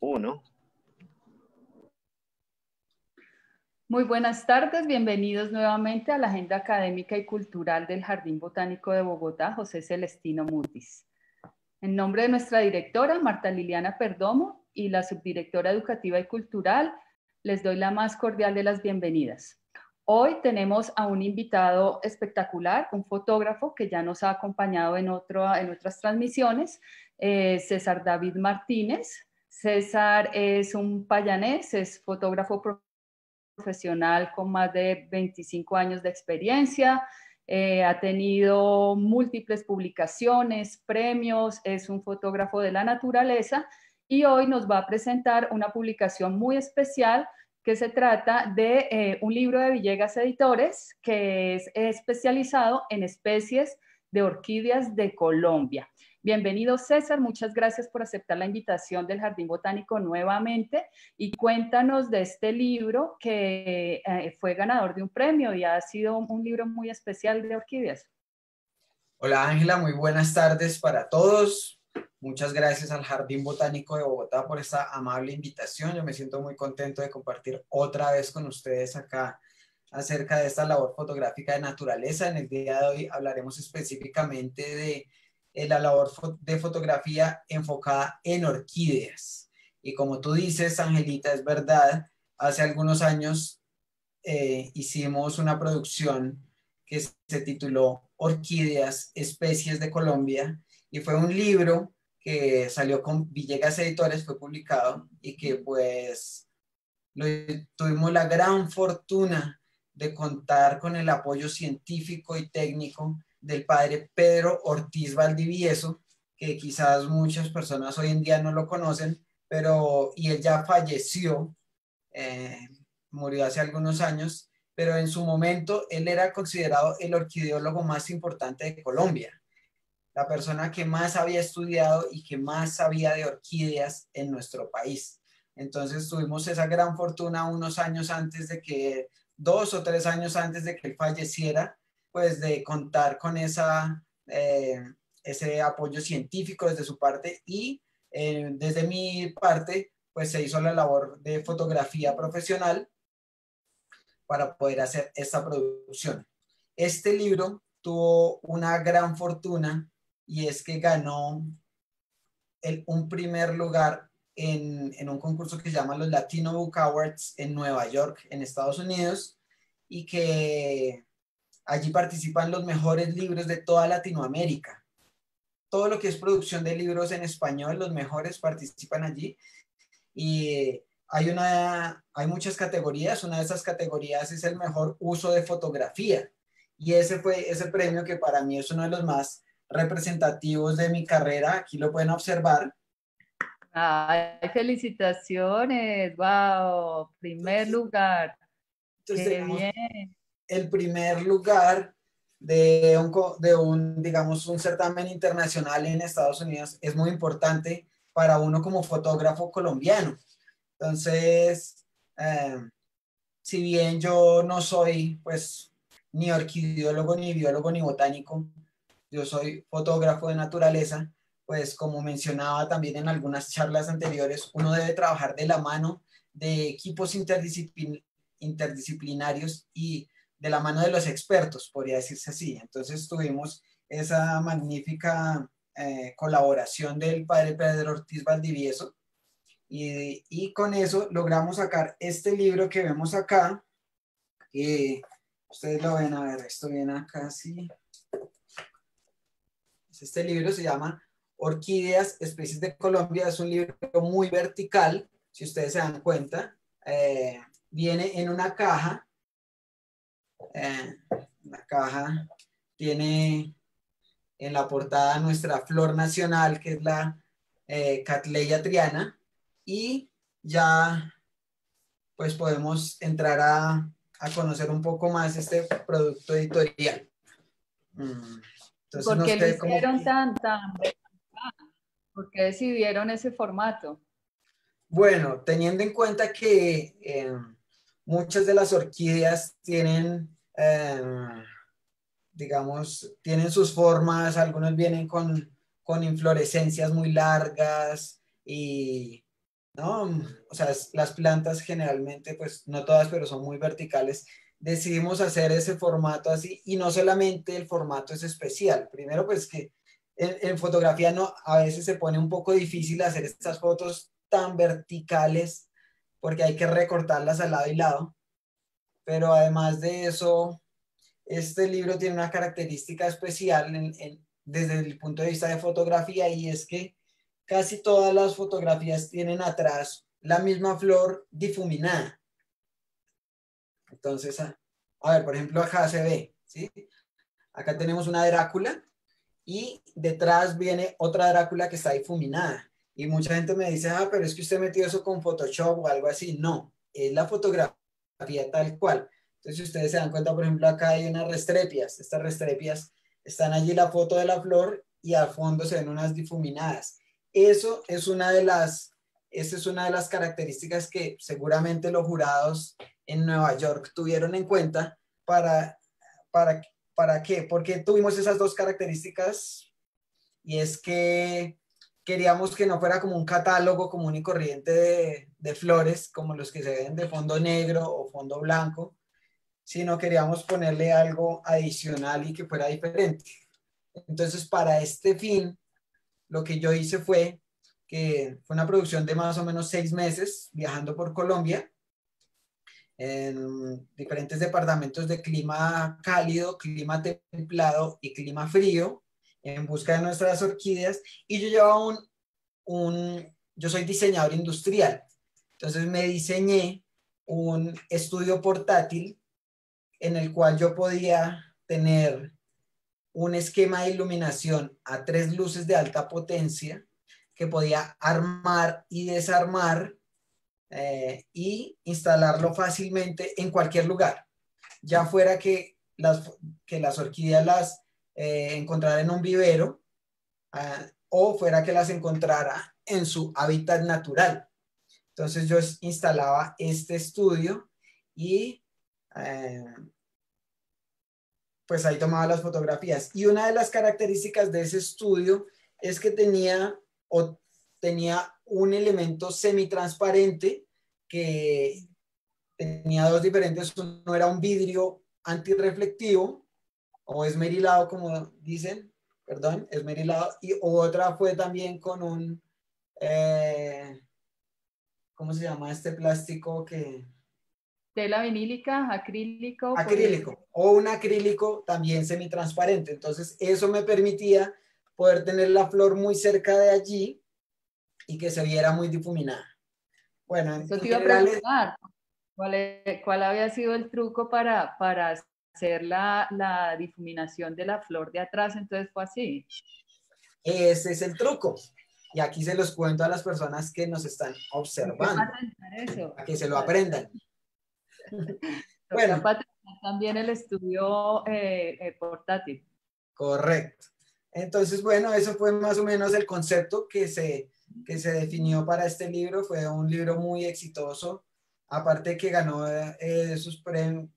Uno. Muy buenas tardes, bienvenidos nuevamente a la Agenda Académica y Cultural del Jardín Botánico de Bogotá, José Celestino Mutis. En nombre de nuestra directora, Marta Liliana Perdomo, y la subdirectora educativa y cultural, les doy la más cordial de las bienvenidas. Hoy tenemos a un invitado espectacular, un fotógrafo que ya nos ha acompañado en, otro, en otras transmisiones, eh, César David Martínez. César es un payanés, es fotógrafo profesional con más de 25 años de experiencia, eh, ha tenido múltiples publicaciones, premios, es un fotógrafo de la naturaleza y hoy nos va a presentar una publicación muy especial que se trata de eh, un libro de Villegas Editores que es especializado en especies de orquídeas de Colombia. Bienvenido César, muchas gracias por aceptar la invitación del Jardín Botánico nuevamente y cuéntanos de este libro que eh, fue ganador de un premio y ha sido un libro muy especial de orquídeas. Hola Ángela, muy buenas tardes para todos. Muchas gracias al Jardín Botánico de Bogotá por esta amable invitación. Yo me siento muy contento de compartir otra vez con ustedes acá acerca de esta labor fotográfica de naturaleza. En el día de hoy hablaremos específicamente de, la labor de fotografía enfocada en orquídeas. Y como tú dices, Angelita, es verdad, hace algunos años eh, hicimos una producción que se tituló Orquídeas, especies de Colombia, y fue un libro que salió con Villegas Editores, fue publicado y que pues tuvimos la gran fortuna de contar con el apoyo científico y técnico del padre Pedro Ortiz Valdivieso, que quizás muchas personas hoy en día no lo conocen, pero y él ya falleció, eh, murió hace algunos años, pero en su momento él era considerado el orquideólogo más importante de Colombia la persona que más había estudiado y que más sabía de orquídeas en nuestro país. Entonces tuvimos esa gran fortuna unos años antes de que, dos o tres años antes de que él falleciera, pues de contar con esa, eh, ese apoyo científico desde su parte y eh, desde mi parte, pues se hizo la labor de fotografía profesional para poder hacer esta producción. Este libro tuvo una gran fortuna y es que ganó el, un primer lugar en, en, un concurso que se llama los Latino Book Awards en Nueva York, en Estados Unidos, y que allí participan los mejores libros de toda Latinoamérica. Todo lo que es producción de libros en español, los mejores participan allí. Y hay, una, hay muchas categorías. Una de esas categorías es el mejor uso de fotografía. Y ese fue ese premio que para mí es uno de los más representativos de mi carrera. Aquí lo pueden observar. Ay, felicitaciones, wow, primer lugar. Qué bien. El primer lugar de un, de un, digamos, un certamen internacional en Estados Unidos es muy importante para uno como fotógrafo colombiano. Entonces, eh, si bien yo no soy, pues, ni orquidiólogo, ni biólogo, ni botánico, yo soy fotógrafo de naturaleza, pues como mencionaba también en algunas charlas anteriores, uno debe trabajar de la mano de equipos interdisciplinarios y de la mano de los expertos, podría decirse así. Entonces tuvimos esa magnífica eh, colaboración del padre Pedro Ortiz Valdivieso y, con eso logramos sacar este libro que vemos acá. ustedes lo ven a ver, esto viene acá así. Este libro se llama Orquídeas, especies de Colombia. Es un libro muy vertical, si ustedes se dan cuenta. Eh, viene en una caja. Eh, la caja tiene en la portada nuestra flor nacional, que es la eh, Catleya triana. Y ya pues podemos entrar a, conocer un poco más este producto editorial. Mm. ¿Por qué lo hicieron tan, tan, ¿Por qué decidieron ese formato? Bueno, teniendo en cuenta que eh, muchas de las orquídeas tienen, eh, digamos, tienen sus formas, algunos vienen con, con inflorescencias muy largas y ¿no? O sea, las plantas generalmente, pues no todas, pero son muy verticales. Decidimos hacer ese formato así y no solamente el formato es especial. Primero, pues que en, fotografía no, a veces se pone un poco difícil hacer estas fotos tan verticales porque hay que recortarlas al lado y lado. Pero además de eso, este libro tiene una característica especial desde el punto de vista de fotografía y es que casi todas las fotografías tienen atrás la misma flor difuminada. Entonces, a, ver, por ejemplo, acá se ve, ¿sí? Acá tenemos una Drácula y detrás viene otra Drácula que está difuminada. Y mucha gente me dice, ah, pero es que usted metió eso con Photoshop o algo así. No, es la fotografía tal cual. Entonces, si ustedes se dan cuenta, por ejemplo, acá hay unas restrepias. Estas restrepias están allí la foto de la flor y al fondo se ven unas difuminadas. Eso es una de las, esa es una de las características que seguramente los jurados en Nueva York tuvieron en cuenta para, para, para qué, porque tuvimos esas dos características y es que queríamos que no fuera como un catálogo común y corriente de, flores, como los que se ven de fondo negro o fondo blanco, sino queríamos ponerle algo adicional y que fuera diferente. Entonces, para este fin, lo que yo hice fue que fue una producción de más o menos seis meses viajando por Colombia en diferentes departamentos de clima cálido, clima templado y clima frío en busca de nuestras orquídeas y yo llevaba un, un yo soy diseñador industrial, entonces me diseñé un estudio portátil en el cual yo podía tener un esquema de iluminación a tres luces de alta potencia que podía armar y desarmar eh, y instalarlo fácilmente en cualquier lugar, ya fuera que las, que las orquídeas las eh, encontrara en un vivero ah, o fuera que las encontrara en su hábitat natural. Entonces yo instalaba este estudio y eh, pues ahí tomaba las fotografías. Y una de las características de ese estudio es que tenía, o tenía un elemento semitransparente que tenía dos diferentes. Uno era un vidrio antirreflectivo o esmerilado, como dicen, perdón, esmerilado. Y otra fue también con un, eh, ¿cómo se llama este plástico que Tela vinílica, acrílico. Acrílico o un acrílico también semitransparente. Entonces eso me permitía poder tener la flor muy cerca de allí y que se viera muy difuminada. Bueno, eso te iba a preguntar. ¿Cuál, había sido el truco para, para hacer la, la difuminación de la flor de atrás? Entonces fue así. Ese es el truco. Y aquí se los cuento a las personas que nos están observando. Para que se lo aprendan. bueno. También el estudio eh, eh, portátil. Correcto. Entonces, bueno, eso fue más o menos el concepto que se, que se definió para este libro. Fue un libro muy exitoso. Aparte que ganó, eh, sus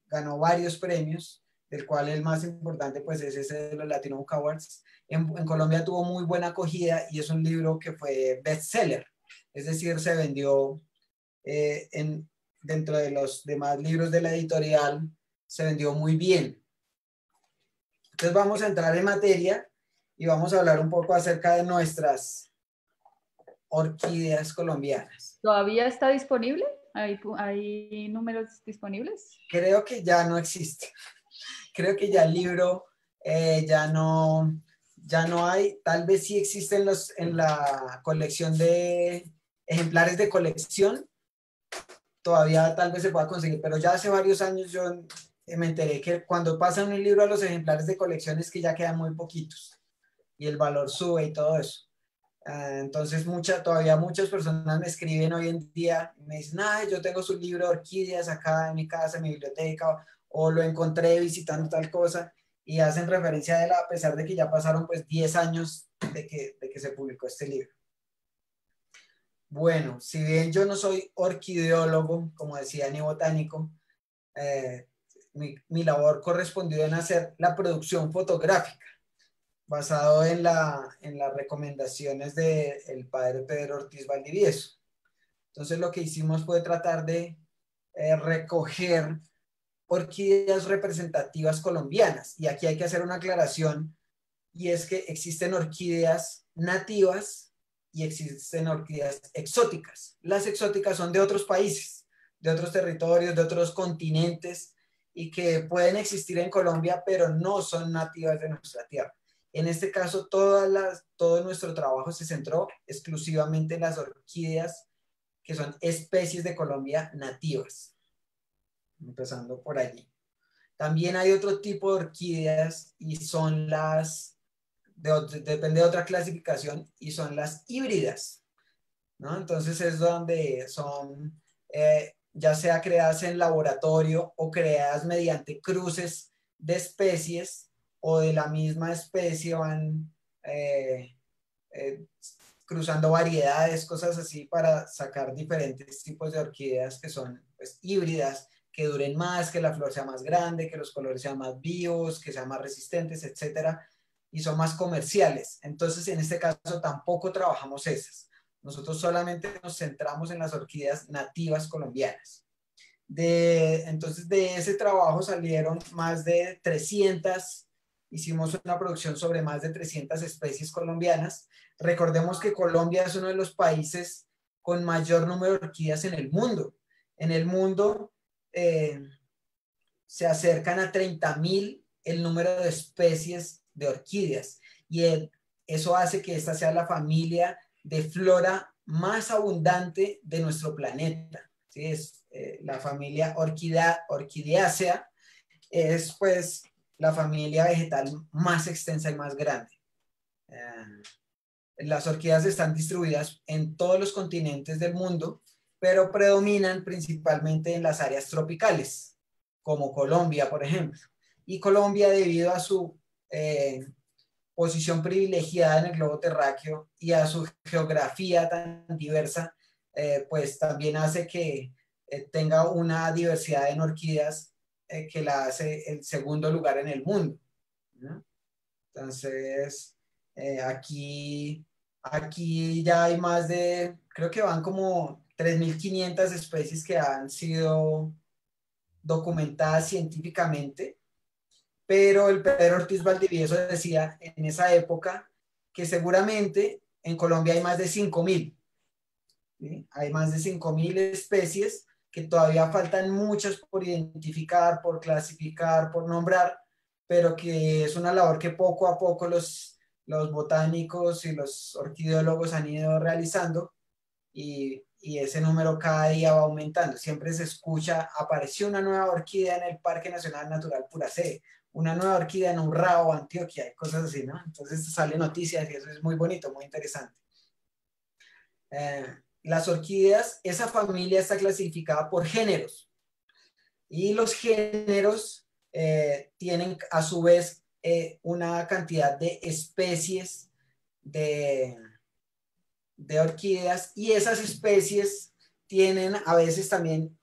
ganó varios premios, del cual el más importante pues es ese de los Latino Book Awards. En, Colombia tuvo muy buena acogida y es un libro que fue bestseller. Es decir, se vendió en, dentro de los demás libros de la editorial, se vendió muy bien. Entonces vamos a entrar en materia y vamos a hablar un poco acerca de nuestras orquídeas colombianas. ¿Todavía está disponible? ¿Hay, números disponibles? Creo que ya no existe. Creo que ya el libro eh, ya, no, ya no hay. Tal vez sí existen los, en la colección de ejemplares de colección, todavía tal vez se pueda conseguir, pero ya hace varios años yo me enteré que cuando pasan un libro a los ejemplares de colecciones que ya quedan muy poquitos y el valor sube y todo eso. Ah, entonces, mucha, todavía muchas personas me escriben hoy en día y me dicen, ay, yo tengo su libro de orquídeas acá en mi casa, en mi biblioteca, o, lo encontré visitando tal cosa, y hacen referencia a él a pesar de que ya pasaron pues 10 años de que, de que se publicó este libro. Bueno, si bien yo no soy orquideólogo, como decía ni botánico, eh, mi, labor correspondió en hacer la producción fotográfica, basado en, la, en las recomendaciones del padre Pedro Ortiz Valdivieso. Entonces lo que hicimos fue tratar de eh, recoger orquídeas representativas colombianas. Y aquí hay que hacer una aclaración y es que existen orquídeas nativas y existen orquídeas exóticas. Las exóticas son de otros países, de otros territorios, de otros continentes y que pueden existir en Colombia, pero no son nativas de nuestra tierra. En este caso, todas todo nuestro trabajo se centró exclusivamente en las orquídeas que son especies de Colombia nativas. Empezando por allí. También hay otro tipo de orquídeas y son las, depende de otra clasificación, y son las híbridas. ¿no? Entonces es donde son eh, ya sea creadas en laboratorio o creadas mediante cruces de especies o de la misma especie van eh, eh, cruzando variedades, cosas así para sacar diferentes tipos de orquídeas que son pues, híbridas, que duren más, que la flor sea más grande, que los colores sean más vivos, que sean más resistentes, etcétera, y son más comerciales. Entonces, en este caso tampoco trabajamos esas. Nosotros solamente nos centramos en las orquídeas nativas colombianas. De, entonces, de ese trabajo salieron más de 300, hicimos una producción sobre más de 300 especies colombianas. Recordemos que Colombia es uno de los países con mayor número de orquídeas en el mundo. En el mundo eh, se acercan a 30.000 el número de especies de orquídeas y eso hace que esta sea la familia de flora más abundante de nuestro planeta. ¿sí? Es eh, la familia orquídea, orquideácea, es pues la familia vegetal más extensa y más grande. Eh, las orquídeas están distribuidas en todos los continentes del mundo, pero predominan principalmente en las áreas tropicales, como Colombia, por ejemplo. Y Colombia, debido a su eh, posición privilegiada en el globo terráqueo y a su geografía tan diversa, eh, pues también hace que tenga una diversidad en orquídeas eh, que la hace el segundo lugar en el mundo. Entonces, aquí, aquí ya hay más de, creo que van como 3.500 especies que han sido documentadas científicamente pero el Pedro Ortiz Valdivieso decía en esa época que seguramente en Colombia hay más de 5.000. ¿sí? Hay más de 5.000 especies que todavía faltan muchas por identificar, por clasificar, por nombrar, pero que es una labor que poco a poco los, los botánicos y los orquideólogos han ido realizando y, y ese número cada día va aumentando. Siempre se escucha, apareció una nueva orquídea en el Parque Nacional Natural Puracé, una nueva orquídea en Urrao, Antioquia, y cosas así, ¿no? Entonces sale noticias y eso es muy bonito, muy interesante. Eh, las orquídeas, esa familia está clasificada por géneros. Y los géneros eh, tienen a su vez eh, una cantidad de especies de, de orquídeas y esas especies tienen a veces también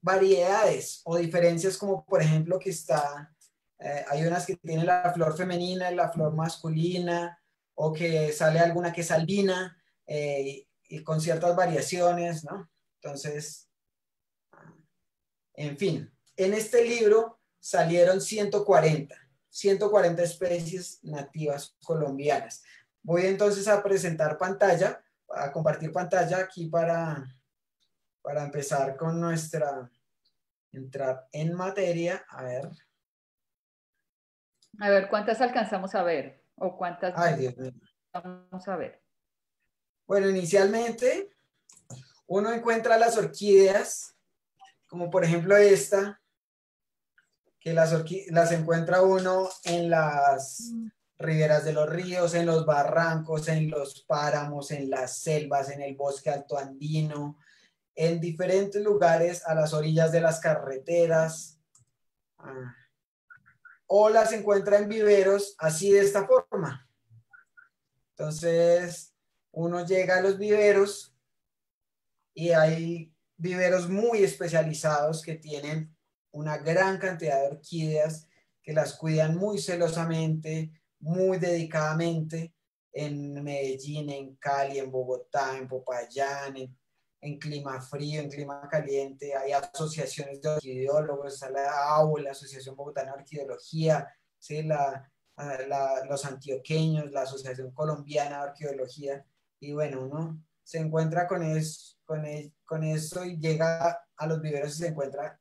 variedades o diferencias como por ejemplo que está eh, hay unas que tienen la flor femenina y la flor masculina, o que sale alguna que es albina, y con ciertas variaciones, ¿no? Entonces, en fin, en este libro salieron 140, 140 especies nativas colombianas. Voy entonces a presentar pantalla, a compartir pantalla aquí para, para empezar con nuestra, entrar en materia. A ver. A ver, ¿cuántas alcanzamos a ver? ¿O cuántas Ay, Dios mío. vamos a ver? Bueno, inicialmente uno encuentra las orquídeas, como por ejemplo esta, que las, las encuentra uno en las riberas de los ríos, en los barrancos, en los páramos, en las selvas, en el bosque alto andino, en diferentes lugares a las orillas de las carreteras. Ah o las encuentra en viveros así de esta forma. Entonces, uno llega a los viveros y hay viveros muy especializados que tienen una gran cantidad de orquídeas que las cuidan muy celosamente, muy dedicadamente en Medellín, en Cali, en Bogotá, en Popayán, en clima frío, en clima caliente, hay asociaciones de orquideólogos, está la AU, la Asociación Bogotana de Orquideología, ¿sí? la, los antioqueños, la Asociación Colombiana de Arqueología, y bueno, uno se encuentra con, eso, con, con eso y llega a los viveros y se encuentra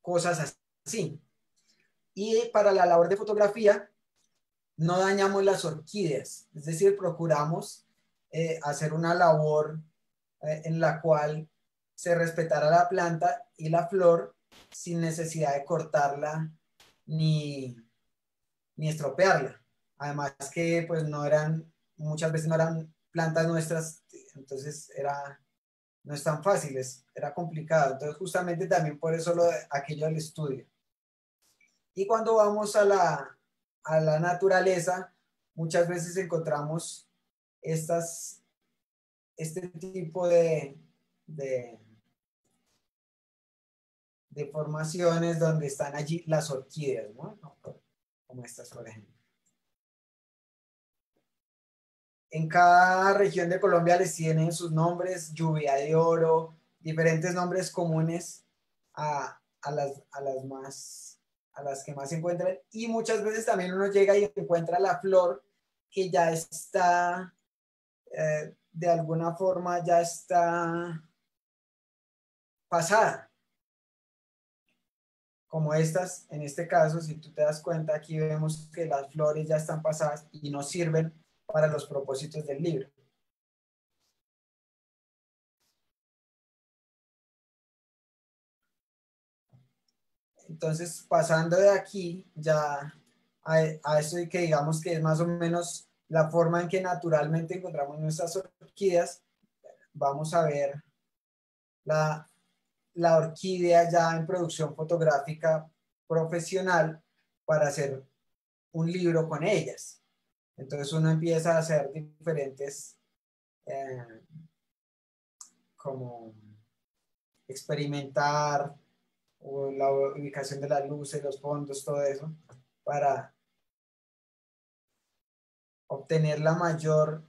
cosas así. Y para la labor de fotografía, no dañamos las orquídeas, es decir, procuramos eh, hacer una labor eh, en la cual se respetara la planta y la flor sin necesidad de cortarla ni, ni estropearla. Además que pues no eran, muchas veces no eran plantas nuestras, entonces era, no es tan fácil, era complicado. Entonces justamente también por eso lo aquello del estudio. Y cuando vamos a la, a la naturaleza, muchas veces encontramos estas, este tipo de, de, de formaciones donde están allí las orquídeas, ¿no? Como estas, por ejemplo. En cada región de Colombia les tienen sus nombres, lluvia de oro, diferentes nombres comunes a, las más a las que más se encuentran. Y muchas veces también uno llega y encuentra la flor que ya está, eh, de alguna forma ya está pasada. Como estas, en este caso, si tú te das cuenta, aquí vemos que las flores ya están pasadas y no sirven para los propósitos del libro. Entonces, pasando de aquí ya a, a esto y que digamos que es más o menos la forma en que naturalmente encontramos nuestras orquídeas, vamos a ver la, la orquídea ya en producción fotográfica profesional para hacer un libro con ellas. Entonces uno empieza a hacer diferentes, eh, como experimentar, la ubicación de las luces, los fondos, todo eso, para obtener la mayor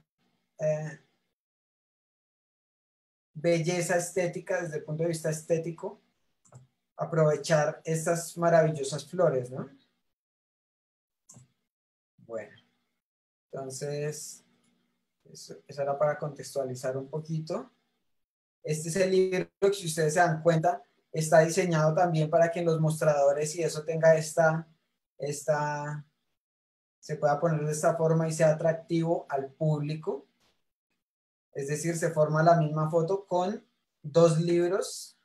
eh, belleza estética desde el punto de vista estético, aprovechar estas maravillosas flores, ¿no? Entonces, eso, eso era para contextualizar un poquito. Este es el libro que si ustedes se dan cuenta, está diseñado también para que en los mostradores y eso tenga esta, esta, se pueda poner de esta forma y sea atractivo al público. Es decir, se forma la misma foto con dos libros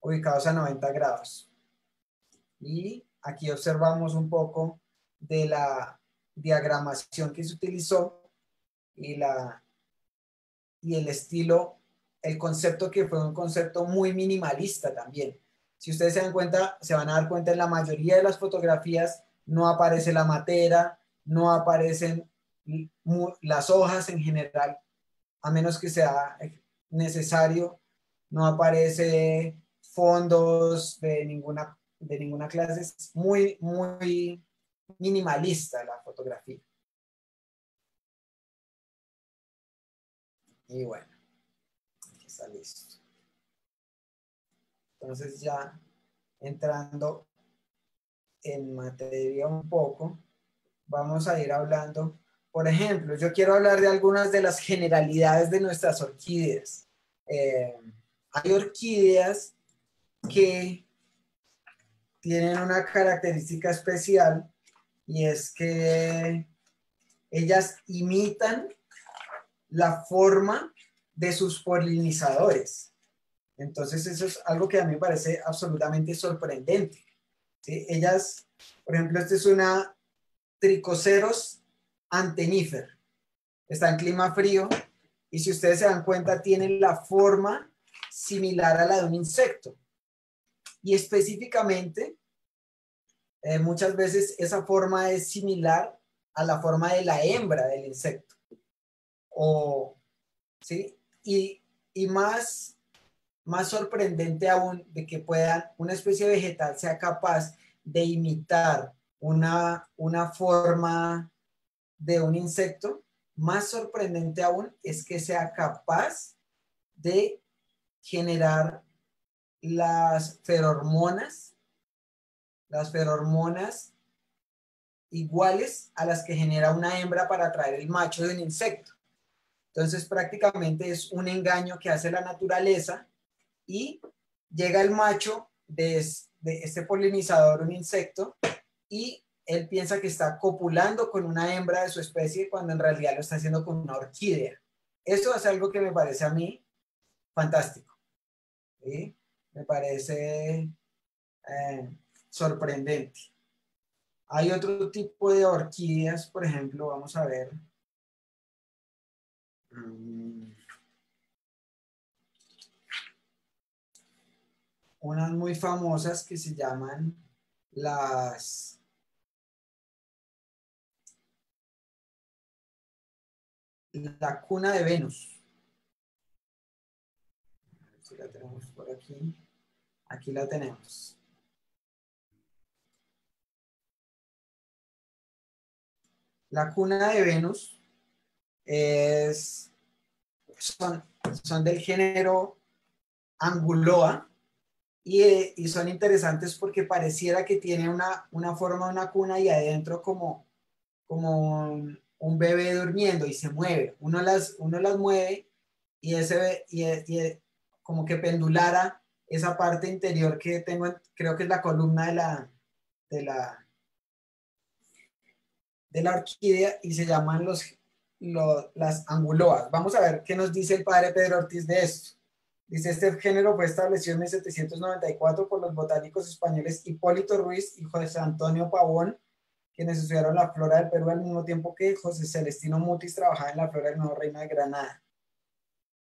ubicados a 90 grados. Y aquí observamos un poco de la diagramación que se utilizó y, la, y el estilo el concepto que fue un concepto muy minimalista también. Si ustedes se dan cuenta, se van a dar cuenta en la mayoría de las fotografías no aparece la matera, no aparecen las hojas en general, a menos que sea necesario, no aparece fondos de ninguna, de ninguna clase, es muy, muy minimalista la fotografía. Y bueno listo. Entonces ya entrando en materia un poco, vamos a ir hablando. Por ejemplo, yo quiero hablar de algunas de las generalidades de nuestras orquídeas. Eh, hay orquídeas que tienen una característica especial y es que ellas imitan la forma de sus polinizadores. Entonces, eso es algo que a mí me parece absolutamente sorprendente. ¿sí? Ellas, por ejemplo, esta es una tricoceros antenifer. Está en clima frío y si ustedes se dan cuenta, tiene la forma similar a la de un insecto. Y específicamente, eh, muchas veces esa forma es similar a la forma de la hembra del insecto. O, ¿sí? y, más, más sorprendente aún de que puedan, una especie vegetal sea capaz de imitar una, una forma de un insecto, más sorprendente aún es que sea capaz de generar las ferormonas, las ferormonas iguales a las que genera una hembra para atraer el macho de un insecto. Entonces prácticamente es un engaño que hace la naturaleza y llega el macho de, este polinizador, un insecto, y él piensa que está copulando con una hembra de su especie cuando en realidad lo está haciendo con una orquídea. Eso es algo que me parece a mí fantástico. Me parece eh, sorprendente. Hay otro tipo de orquídeas, por ejemplo, vamos a ver. Mm. Unas muy famosas que se llaman las la cuna de Venus. Si la tenemos por aquí. Aquí la tenemos. La cuna de Venus es, son, son del género Anguloa y, y, son interesantes porque pareciera que tiene una, una forma una cuna y adentro como, como un, bebé durmiendo y se mueve. Uno las, uno las mueve y, ese, y, y como que pendulara esa parte interior que tengo, creo que es la columna de la, de la, de la orquídea y se llaman los, las anguloas. Vamos a ver qué nos dice el padre Pedro Ortiz de esto. Dice, este género fue establecido en 1794 por los botánicos españoles Hipólito Ruiz y José Antonio Pavón, quienes estudiaron la flora del Perú al mismo tiempo que José Celestino Mutis trabajaba en la flora del Nuevo Reino de Granada.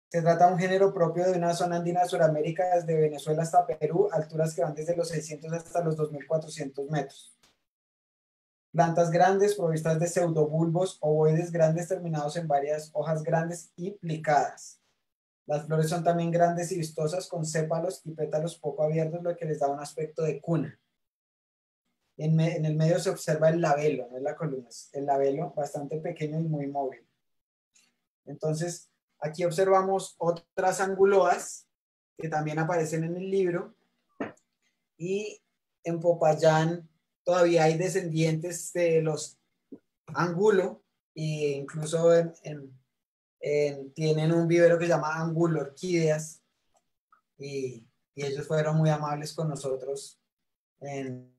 Se trata de un género propio de una zona andina de Sudamérica, desde Venezuela hasta Perú, alturas que van desde los 600 hasta los 2400 metros. Plantas grandes provistas de pseudobulbos ovoides grandes terminados en varias hojas grandes y plicadas. Las flores son también grandes y vistosas con sépalos y pétalos poco abiertos, lo que les da un aspecto de cuna. En, el medio se observa el labelo, no es la columna, el labelo bastante pequeño y muy móvil. Entonces, aquí observamos otras anguloas que también aparecen en el libro y en Popayán todavía hay descendientes de los Angulo e incluso tienen un vivero que se llama Angulo Orquídeas y, ellos fueron muy amables con nosotros en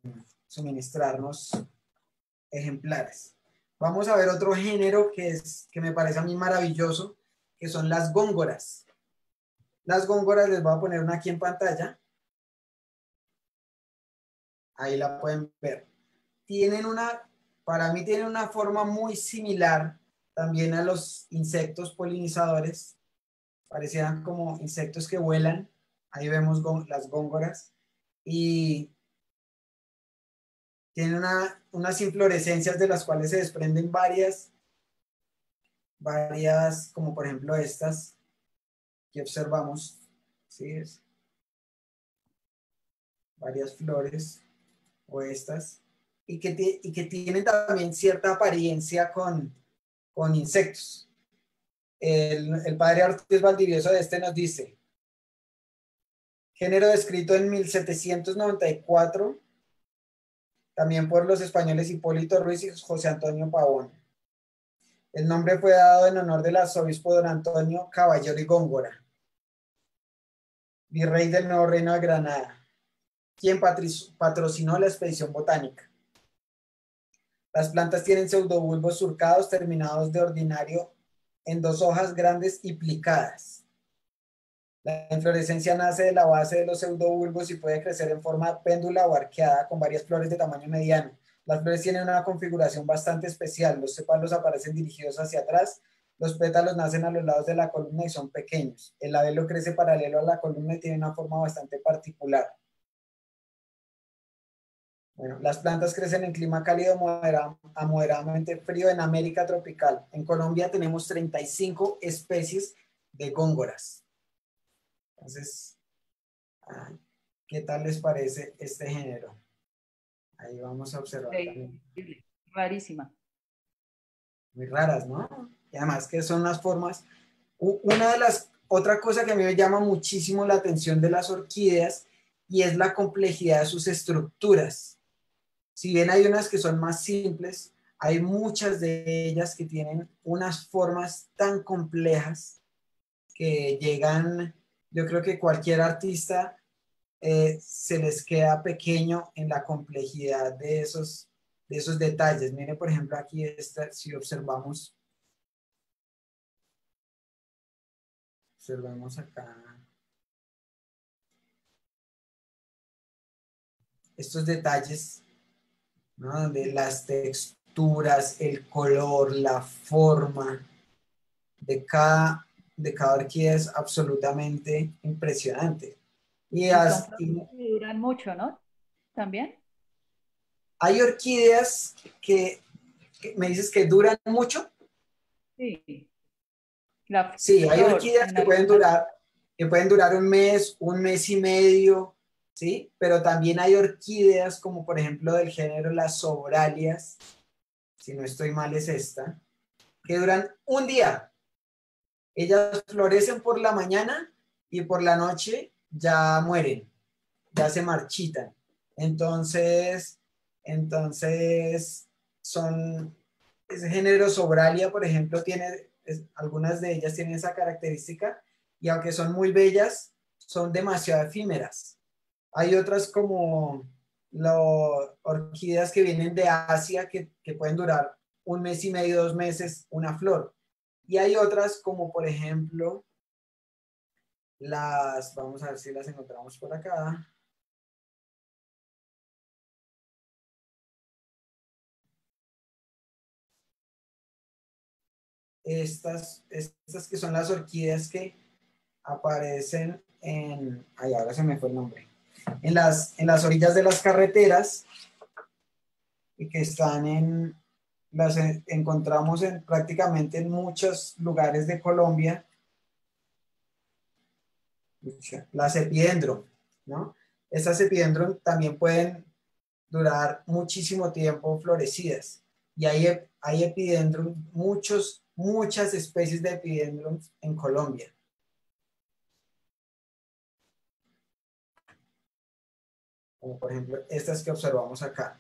suministrarnos ejemplares. Vamos a ver otro género que, es, que me parece a mí maravilloso, que son las góngoras. Las góngoras les voy a poner una aquí en pantalla. Ahí la pueden ver. Tienen una, para mí tienen una forma muy similar también a los insectos polinizadores. Parecían como insectos que vuelan. Ahí vemos las góngoras. Y tienen unas inflorescencias de las cuales se desprenden varias, varias, como por ejemplo estas que observamos. ¿sí? Varias flores y que, y que tienen también cierta apariencia con, con insectos. El, el padre Ortiz Valdivieso de este nos dice, género descrito en 1794, también por los españoles Hipólito Ruiz y José Antonio Pavón. El nombre fue dado en honor del arzobispo don Antonio Caballero y Góngora, virrey del Nuevo Reino de Granada quien patrocinó la expedición botánica. Las plantas tienen pseudobulbos surcados terminados de ordinario en dos hojas grandes y plicadas. La inflorescencia nace de la base de los pseudobulbos y puede crecer en forma péndula o arqueada con varias flores de tamaño mediano. Las flores tienen una configuración bastante especial. Los sépalos aparecen dirigidos hacia atrás. Los pétalos nacen a los lados de la columna y son pequeños. El labelo crece paralelo a la columna y tiene una forma bastante particular. Bueno, las plantas crecen en clima cálido a moderadamente frío en América tropical. En Colombia tenemos 35 especies de góngoras. Entonces, ¿qué tal les parece este género? Ahí vamos a observar. Rarísima. Muy raras, ¿no? Y además que son las formas. Una de las otra cosa que a mí me llama muchísimo la atención de las orquídeas y es la complejidad de sus estructuras. Si bien hay unas que son más simples, hay muchas de ellas que tienen unas formas tan complejas que llegan, yo creo que cualquier artista eh, se les queda pequeño en la complejidad de esos, de esos detalles. Mire, por ejemplo, aquí esta, si observamos, observamos acá. Estos detalles, ¿no? Donde las texturas, el color, la forma de cada, de cada orquídea es absolutamente impresionante. Y, duran mucho, ¿no? También. Hay orquídeas que, me dices que duran mucho. Sí. sí, hay orquídeas que pueden durar, que pueden durar un mes, un mes y medio, ¿sí? Pero también hay orquídeas como por ejemplo del género las sobralias, si no estoy mal es esta, que duran un día. Ellas florecen por la mañana y por la noche ya mueren, ya se marchitan. Entonces, entonces son, ese género Sobralia, por ejemplo, tiene, algunas de ellas tienen esa característica y aunque son muy bellas, son demasiado efímeras. Hay otras como las orquídeas que vienen de Asia que, pueden durar un mes y medio, dos meses, una flor. Y hay otras como, por ejemplo, las, vamos a ver si las encontramos por acá. Estas, estas que son las orquídeas que aparecen en, ay, ahora se me fue el nombre, en las, en las orillas de las carreteras y que están en, las encontramos en prácticamente en muchos lugares de Colombia las epidendron, ¿no? Estas epidendron también pueden durar muchísimo tiempo florecidas. Y hay, hay epidendron, muchos, muchas especies de epidendrons en Colombia. Como por ejemplo estas que observamos acá.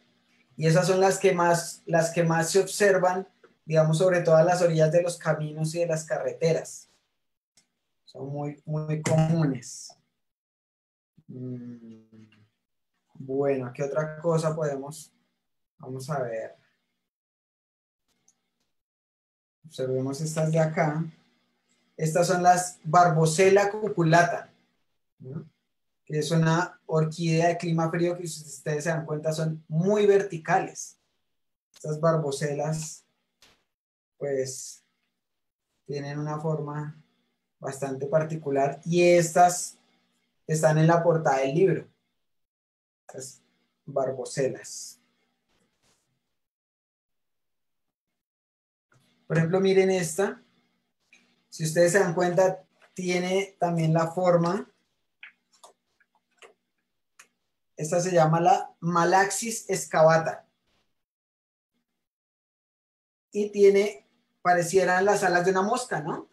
Y esas son las que más, las que más se observan, digamos, sobre todas las orillas de los caminos y de las carreteras son muy, muy comunes. Mm, bueno, ¿qué otra cosa podemos? Vamos a ver. Observemos estas de acá. Estas son las Barbocela cuculata, que es una orquídea de clima frío que si ustedes se dan cuenta son muy verticales. Estas barbocelas, pues, tienen una forma bastante particular y estas están en la portada del libro. Estas barbocelas. Por ejemplo, miren esta. Si ustedes se dan cuenta, tiene también la forma. Esta se llama la Malaxis excavata. Y tiene, parecieran las alas de una mosca, ¿no?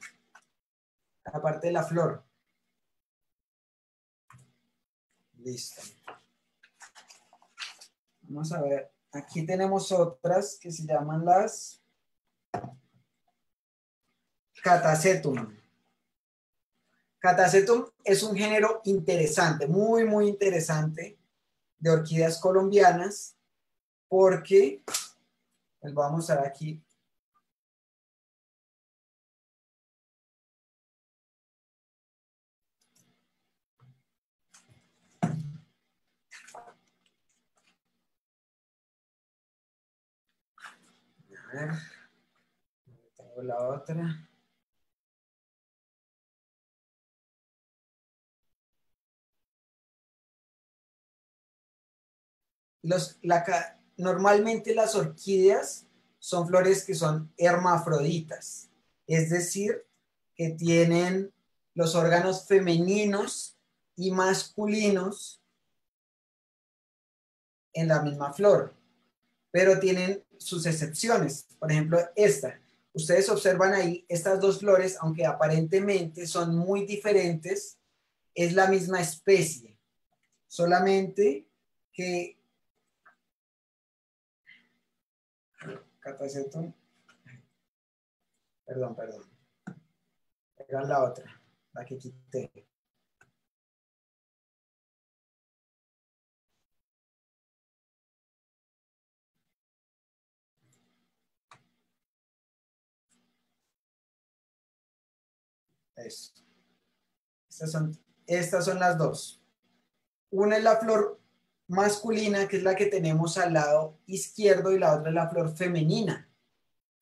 la parte de la flor. Listo. Vamos a ver. Aquí tenemos otras que se llaman las Catacetum. Catacetum es un género interesante, muy, muy interesante de orquídeas colombianas porque, les voy a mostrar aquí. Tengo la otra. Normalmente las orquídeas son flores que son hermafroditas, es decir, que tienen los órganos femeninos y masculinos en la misma flor, pero tienen sus excepciones. Por ejemplo, esta. ustedes observan ahí estas dos flores, aunque aparentemente son muy diferentes, es la misma especie, solamente que perdón, perdón, era la otra, la que quité. Estas son, estas son las dos. Una es la flor masculina, que es la que tenemos al lado izquierdo, y la otra es la flor femenina,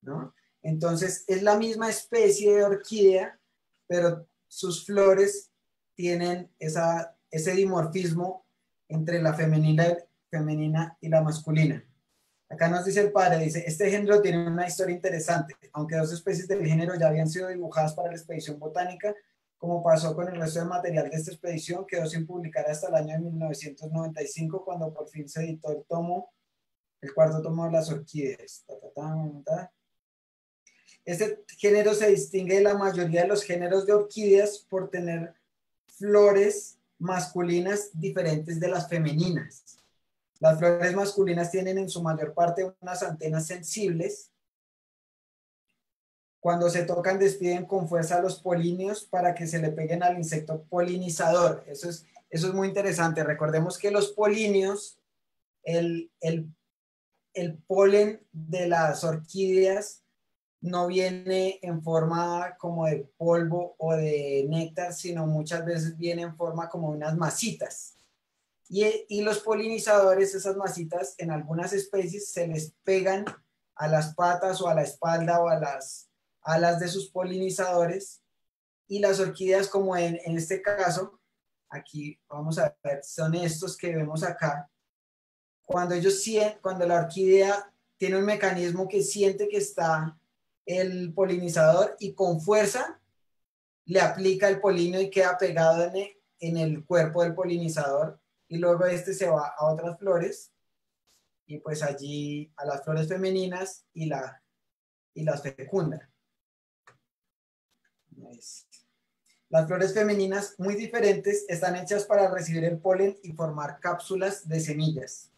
¿no? Entonces, es la misma especie de orquídea, pero sus flores tienen esa, ese dimorfismo entre la femenina, femenina y la masculina. Acá nos dice el padre, dice, este género tiene una historia interesante. Aunque dos especies del género ya habían sido dibujadas para la expedición botánica, como pasó con el resto del material de esta expedición, quedó sin publicar hasta el año de 1995, cuando por fin se editó el tomo, el cuarto tomo de las orquídeas. Este género se distingue de la mayoría de los géneros de orquídeas por tener flores masculinas diferentes de las femeninas. Las flores masculinas tienen en su mayor parte unas antenas sensibles. Cuando se tocan despiden con fuerza los polinios para que se le peguen al insecto polinizador. Eso es, eso es muy interesante. Recordemos que los polinios, el, el, el polen de las orquídeas no viene en forma como de polvo o de néctar, sino muchas veces viene en forma como unas masitas. Y, los polinizadores, esas masitas, en algunas especies se les pegan a las patas o a la espalda o a las alas de sus polinizadores. Y las orquídeas, como en, este caso, aquí vamos a ver, son estos que vemos acá. Cuando ellos sienten, cuando la orquídea tiene un mecanismo que siente que está el polinizador y con fuerza le aplica el polinio y queda pegado en en el cuerpo del polinizador y luego este se va a otras flores y pues allí a las flores femeninas y, la, y las fecunda. Las flores femeninas muy diferentes están hechas para recibir el polen y formar cápsulas de semillas.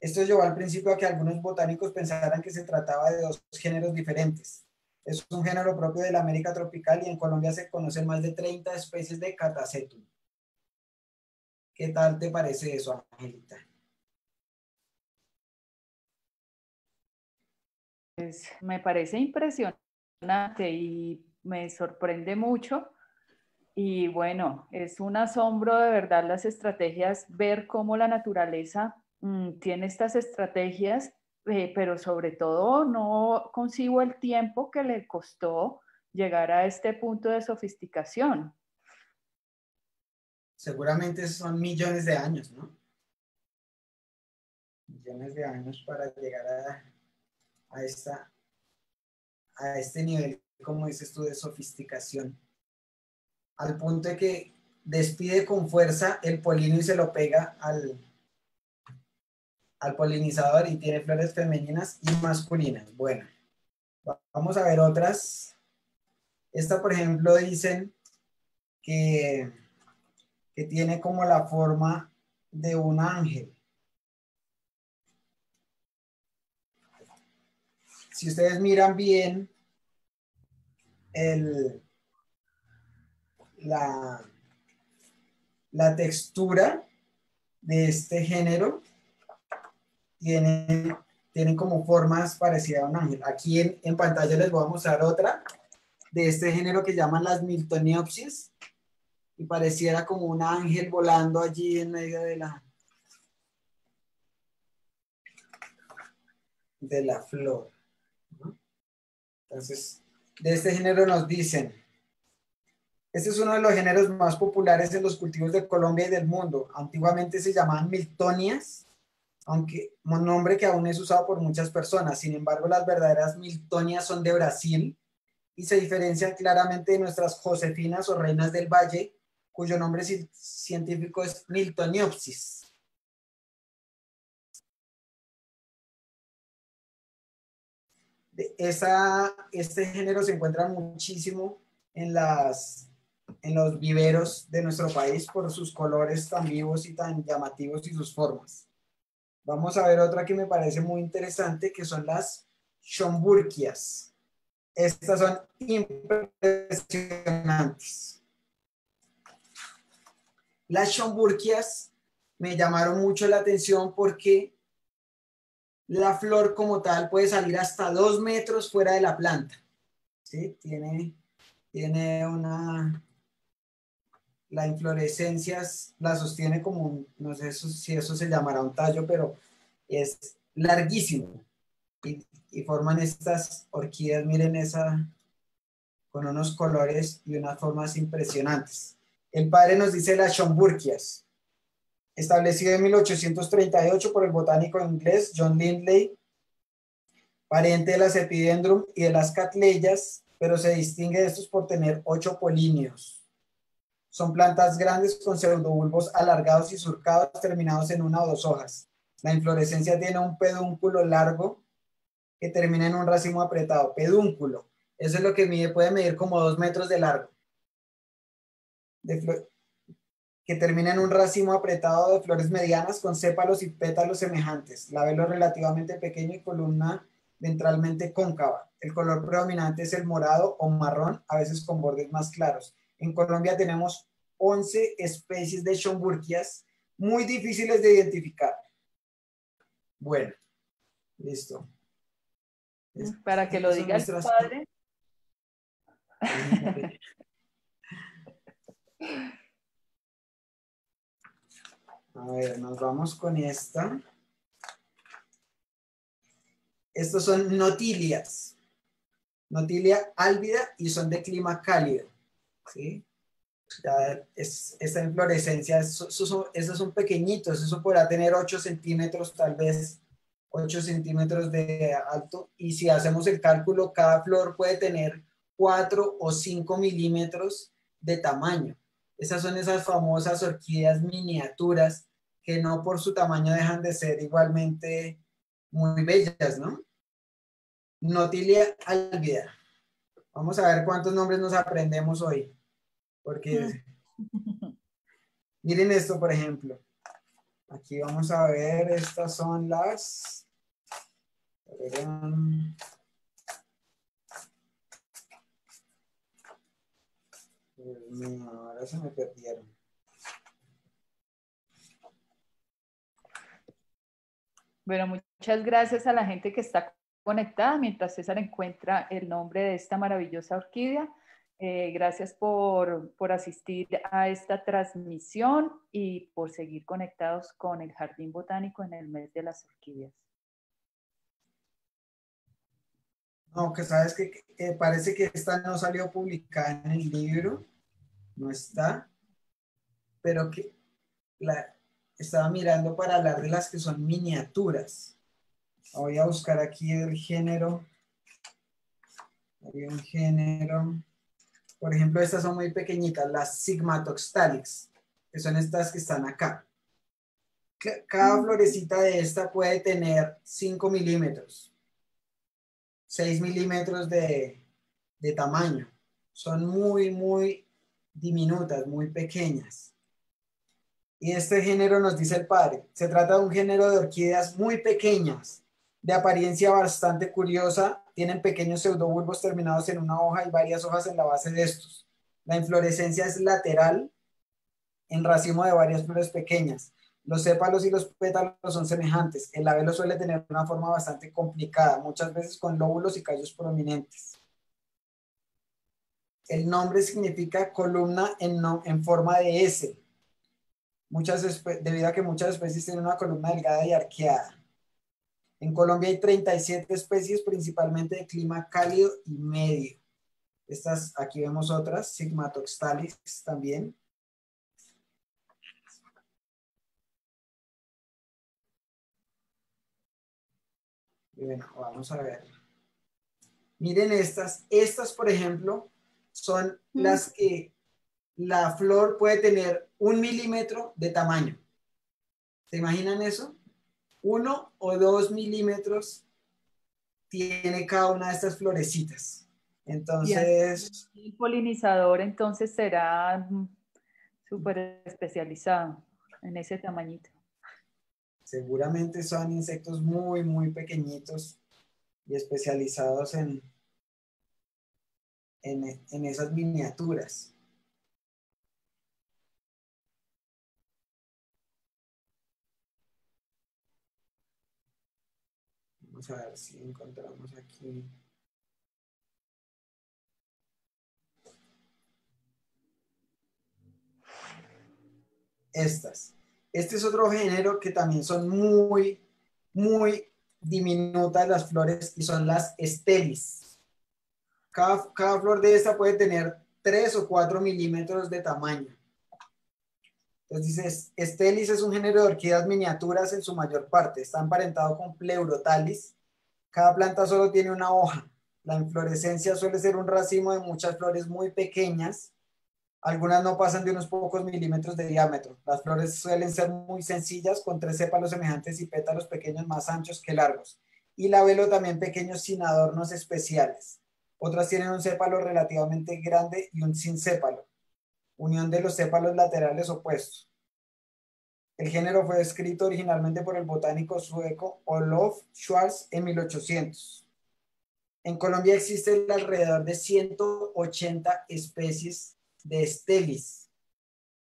Esto llevó al principio a que algunos botánicos pensaran que se trataba de dos géneros diferentes. Es un género propio de la América tropical y en Colombia se conocen más de 30 especies de Catacetum. ¿Qué tal te parece eso, Angelita? Pues me parece impresionante y me sorprende mucho. Y bueno, es un asombro de verdad las estrategias, ver cómo la naturaleza mm, tiene estas estrategias, eh, pero sobre todo no consigo el tiempo que le costó llegar a este punto de sofisticación seguramente son millones de años, ¿no? Millones de años para llegar a, esta, a este nivel, como dices tú, de sofisticación. Al punto de que despide con fuerza el polino y se lo pega al, al polinizador y tiene flores femeninas y masculinas. Bueno, vamos a ver otras. Esta, por ejemplo, dicen que que tiene como la forma de un ángel. Si ustedes miran bien el, la, la textura de este género, tienen, tienen como formas parecidas a un ángel. Aquí en, en pantalla les voy a mostrar otra de este género que llaman las Miltoniopsis y pareciera como un ángel volando allí en medio de la de la flor. Entonces, de este género nos dicen, este es uno de los géneros más populares en los cultivos de Colombia y del mundo. Antiguamente se llamaban miltonias, aunque un nombre que aún es usado por muchas personas. Sin embargo, las verdaderas miltonias son de Brasil y se diferencian claramente de nuestras josefinas o reinas del valle, cuyo nombre científico es Miltoniopsis. Esa, este género se encuentra muchísimo en, los viveros de nuestro país por sus colores tan vivos y tan llamativos y sus formas. Vamos a ver otra que me parece muy interesante, que son las Schomburgias. Estas son impresionantes. Las Schomburgias me llamaron mucho la atención porque la flor como tal puede salir hasta dos metros fuera de la planta. ¿sí? Tiene, tiene una... La inflorescencia la sostiene como un, no sé si eso se llamará un tallo, pero es larguísimo. Y, y forman estas orquídeas, miren esa, con unos colores y unas formas impresionantes. El padre nos dice las Schomburgias establecido en 1838 por el botánico inglés John Lindley, pariente de las Epidendrum y de las Catleyas, pero se distingue de estos por tener ocho polinios. Son plantas grandes con pseudobulbos alargados y surcados terminados en una o dos hojas. La inflorescencia tiene un pedúnculo largo que termina en un racimo apretado. Pedúnculo. Eso es lo que mide, puede medir como dos metros de largo. Que termina en un racimo apretado de flores medianas con sépalos y pétalos semejantes, labelo relativamente pequeño y columna ventralmente cóncava. El color predominante es el morado o marrón, a veces con bordes más claros. En Colombia tenemos 11 especies de Schomburgias muy difíciles de identificar. Bueno, listo. Para que lo diga el padre. A ver, nos vamos con esta. Estos son notilias. Notilia álvida y son de clima cálido. ¿sí? es, esta inflorescencia, esos son, pequeñitos, eso podrá tener 8 centímetros, tal vez 8 centímetros de alto. Y si hacemos el cálculo, cada flor puede tener 4 o 5 milímetros de tamaño. Esas son esas famosas orquídeas miniaturas que no por su tamaño dejan de ser igualmente muy bellas, ¿no? Notilia albida. Vamos a ver cuántos nombres nos aprendemos hoy. Porque miren esto, por ejemplo. Aquí vamos a ver, estas son las... ahora se me perdieron. Bueno, muchas gracias a la gente que está conectada mientras César encuentra el nombre de esta maravillosa orquídea. Eh, gracias por, por, asistir a esta transmisión y por seguir conectados con el Jardín Botánico en el mes de las orquídeas. Aunque sabes que parece que esta no salió publicada en el libro, no está, pero que la, estaba mirando para hablar de las que son miniaturas. Voy a buscar aquí el género. Hay un género. Por ejemplo, estas son muy pequeñitas, las Sigmatoxtalix, que son estas que están acá. Cada florecita de esta puede tener 5 milímetros, 6 milímetros de, de tamaño. Son muy, muy diminutas, muy pequeñas. Y este género nos dice el padre, se trata de un género de orquídeas muy pequeñas, de apariencia bastante curiosa, tienen pequeños pseudobulbos terminados en una hoja y varias hojas en la base de estos. La inflorescencia es lateral en racimo de varias flores pequeñas. Los sépalos y los pétalos son semejantes. El labelo suele tener una forma bastante complicada, muchas veces con lóbulos y callos prominentes. El nombre significa columna en, en forma de S, muchas debido a que muchas especies tienen una columna delgada y arqueada. En Colombia hay 37 especies, principalmente de clima cálido y medio. Estas, aquí vemos otras, Sigmatoxtalis también. bueno, vamos a ver. Miren estas. Estas, por ejemplo, son las que la flor puede tener un milímetro de tamaño. ¿Se imaginan eso? Uno o dos milímetros tiene cada una de estas florecitas. Entonces... El polinizador entonces será súper especializado en ese tamañito. Seguramente son insectos muy, muy pequeñitos y especializados en, en, en esas miniaturas. Vamos a ver si encontramos aquí. Estas. Este es otro género que también son muy, muy diminutas las flores y son las estelis. Cada, cada flor de esta puede tener 3 o 4 milímetros de tamaño. Entonces dice, estelis es un género de orquídeas miniaturas en su mayor parte. Está emparentado con pleurotalis. Cada planta solo tiene una hoja. La inflorescencia suele ser un racimo de muchas flores muy pequeñas algunas no pasan de unos pocos milímetros de diámetro. Las flores suelen ser muy sencillas, con tres sépalos semejantes y pétalos pequeños más anchos que largos. Y labelo también pequeños sin adornos especiales. Otras tienen un sépalo relativamente grande y un sin sépalo. Unión de los sépalos laterales opuestos. El género fue escrito originalmente por el botánico sueco Olof Schwarz en 1800. En Colombia existen alrededor de 180 especies de Stelis.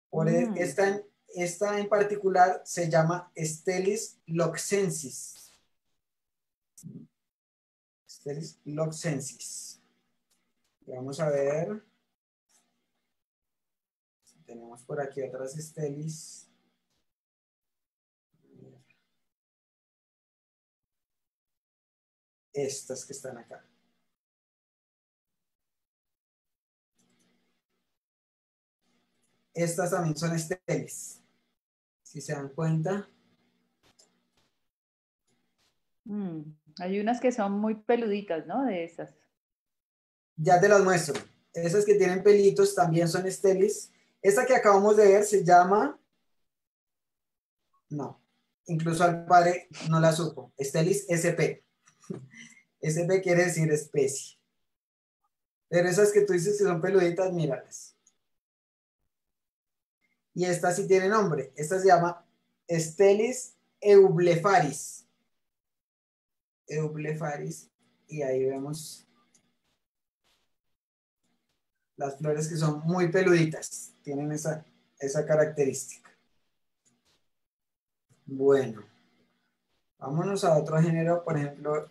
Por e, mm. esta, esta en particular se llama Stelis loxensis. Stelis loxensis. Vamos a ver. Tenemos por aquí otras Stelis. Estas que están acá. Estas también son esteles. Si se dan cuenta. Mm, hay unas que son muy peluditas, ¿no? De esas. Ya te las muestro. Esas que tienen pelitos también son estelis. Esta que acabamos de ver se llama... No, incluso al padre no la supo. Estelis SP. SP quiere decir especie. Pero esas que tú dices que son peluditas, míralas y esta sí tiene nombre. Esta se llama Stelis eublefaris. Eublefaris. Y ahí vemos las flores que son muy peluditas. Tienen esa, esa característica. Bueno. Vámonos a otro género, por ejemplo.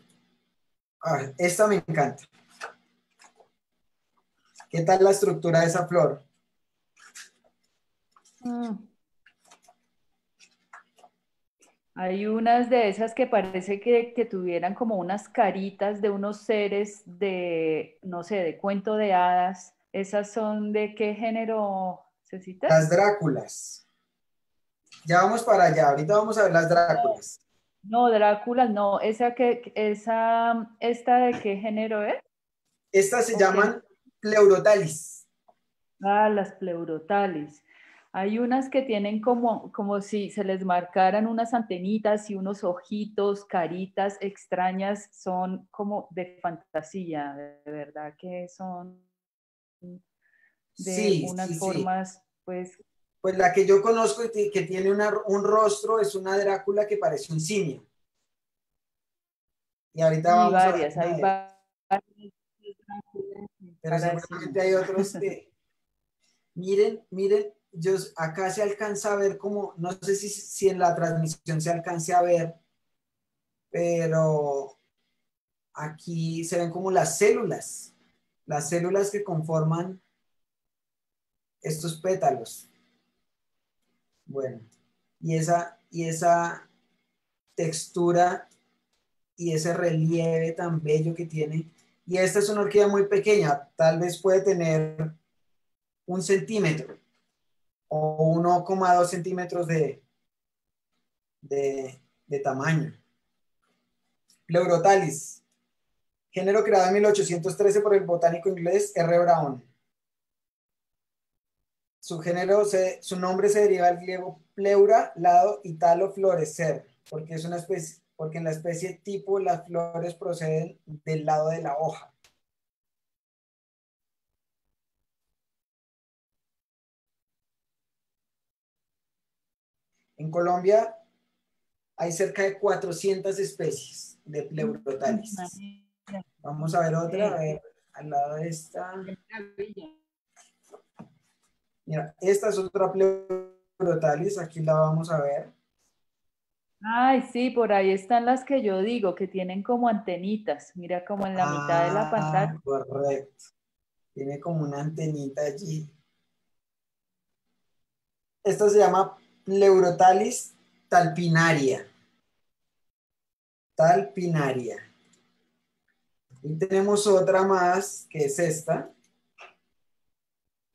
esta me encanta. ¿Qué tal la estructura de esa flor? Mm. Hay unas de esas que parece que, tuvieran como unas caritas de unos seres de, no sé, de cuento de hadas. ¿Esas son de qué género, Cecita? Las Dráculas. Ya vamos para allá, ahorita vamos a ver las Dráculas. No, Dráculas, no. ¿Esa que, esa, esta de qué género es? Estas se llaman pleurotalis. Ah, las pleurotalis. Hay unas que tienen como, como si se les marcaran unas antenitas y unos ojitos, caritas extrañas, son como de fantasía, de verdad que son de unas formas, pues... Pues la que yo conozco que tiene un rostro es una Drácula que parece un simio. Y ahorita vamos varias, a ver. Hay varias. Pero seguramente hay otros que... Miren, miren, yo, acá se alcanza a ver como, no sé si, si en la transmisión se alcance a ver, pero aquí se ven como las células, las células que conforman estos pétalos. Bueno, y esa, y esa textura y ese relieve tan bello que tiene. Y esta es una orquídea muy pequeña, tal vez puede tener un centímetro o 1,2 centímetros de, de, tamaño. Pleurotalis, género creado en 1813 por el botánico inglés R. Brown. Su género, su nombre se deriva del griego pleura, lado y talo, florecer, porque es una especie, porque en la especie tipo las flores proceden del lado de la hoja. En Colombia hay cerca de 400 especies de pleurotalis. Vamos a ver otra, a ver, al lado de esta. Mira, esta es otra pleurotalis, aquí la vamos a ver. Ay, sí, por ahí están las que yo digo, que tienen como antenitas. Mira, como en la mitad de la Ah, pantalla. Correcto. Tiene como una antenita allí. Esta se llama Pleurotalis talpinaria. Talpinaria. Y tenemos otra más, que es esta.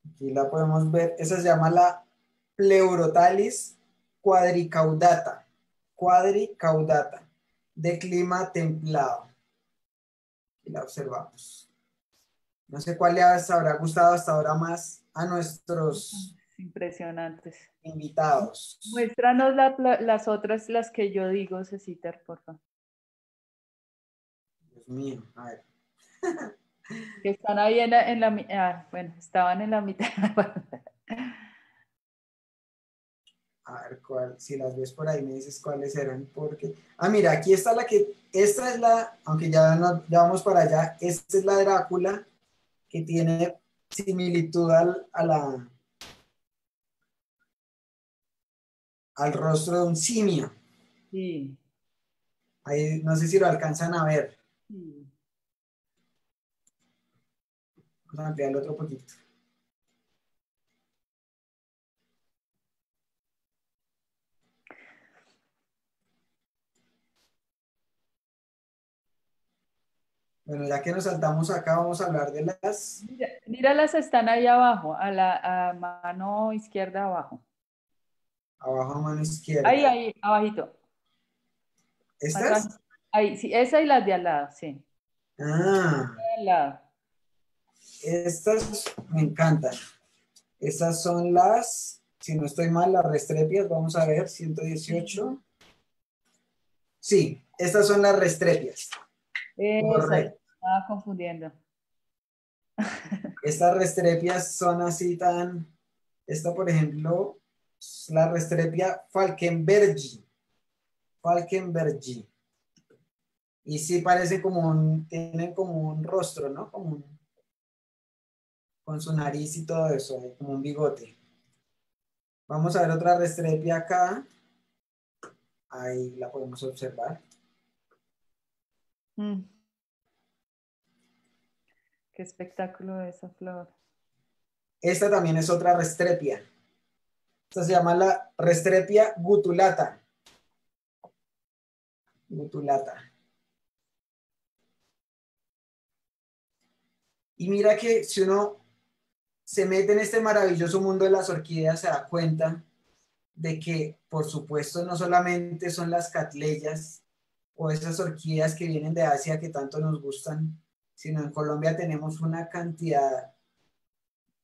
Aquí la podemos ver. Esa se llama la Pleurotalis quadricaudata. Quadricaudata. De clima templado. Y la observamos. No sé cuál les habrá gustado hasta ahora más a nuestros Impresionantes. invitados. Muéstranos la las otras, las que yo digo, Cecitar, por favor. Dios mío, a ver. Que están ahí en la, en la ah, bueno, estaban en la mitad. A ver cuál, si las ves por ahí me dices cuáles eran, porque. Ah, mira, aquí está la que, esta es la, aunque ya, no, ya vamos para allá, esta es la Drácula que tiene similitud al, a la, al rostro de un simio. Sí. Ahí no sé si lo alcanzan a ver. Vamos a ampliarlo otro poquito. Bueno, ya que nos saltamos acá, vamos a hablar de las. Mira, míralas, están ahí abajo, a la a mano izquierda abajo. Abajo a mano izquierda. Ahí, ahí, abajito. ¿Estas? Ahí, sí, esa y las de al lado, sí. Ah, De al lado. estas me encantan. Estas son las, si no estoy mal, las restrepias. Vamos a ver, 118. Sí, estas son las restrepias. Correcto. estaba confundiendo. Estas restrepias son así tan. Esta, por ejemplo, es la restrepia Falkenbergi. Falkenbergi. Y sí parece como un. Tienen como un rostro, ¿no? Como un. Con su nariz y todo eso, eh, como un bigote. Vamos a ver otra restrepia acá. Ahí la podemos observar. Mm. Qué espectáculo esa flor. Esta también es otra restrepia. Esta se llama la restrepia gutulata. Gutulata. Y mira que si uno se mete en este maravilloso mundo de las orquídeas, se da cuenta de que, por supuesto, no solamente son las catleyas o esas orquídeas que vienen de Asia que tanto nos gustan, sino en Colombia tenemos una cantidad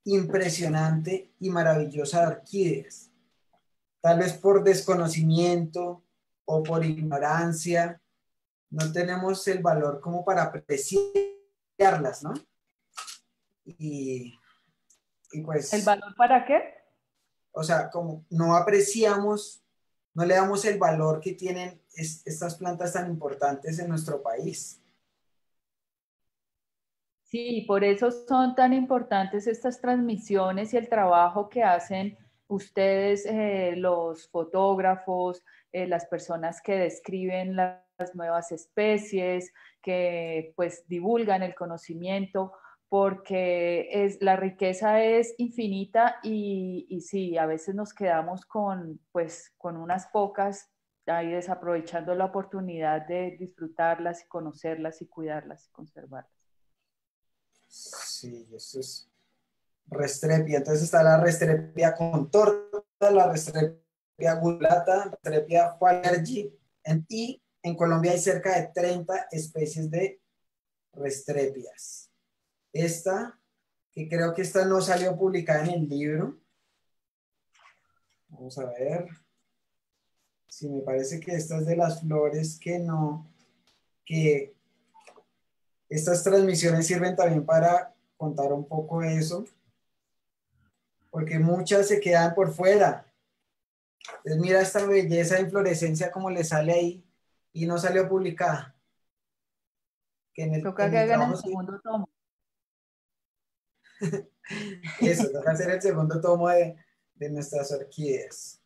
impresionante y maravillosa de orquídeas. Tal vez por desconocimiento o por ignorancia, no tenemos el valor como para apreciarlas, ¿no? Y, y pues, ¿El valor para qué? o sea, como no apreciamos, no le damos el valor que tienen es- estas plantas tan importantes en nuestro país. Sí, por eso son tan importantes estas transmisiones y el trabajo que hacen ustedes, eh, los fotógrafos, eh, las personas que describen la- las nuevas especies, que pues divulgan el conocimiento, porque es, la riqueza es infinita y, y sí, a veces nos quedamos con, pues, con unas pocas, ahí desaprovechando la oportunidad de disfrutarlas y conocerlas y cuidarlas y conservarlas. Sí, eso es restrepia. Entonces está la restrepia contorta, la restrepia gulata, restrepia fallergi. En, y en Colombia hay cerca de 30 especies de restrepias. Esta, que creo que esta no salió publicada en el libro. Vamos a ver. Sí, me parece que estas de las flores que no, que estas transmisiones sirven también para contar un poco eso, porque muchas se quedan por fuera. Entonces mira esta belleza de inflorescencia como le sale ahí y no salió publicada. Que en el, toca que hagan el segundo tomo. Eso, toca hacer el segundo tomo de, de nuestras orquídeas.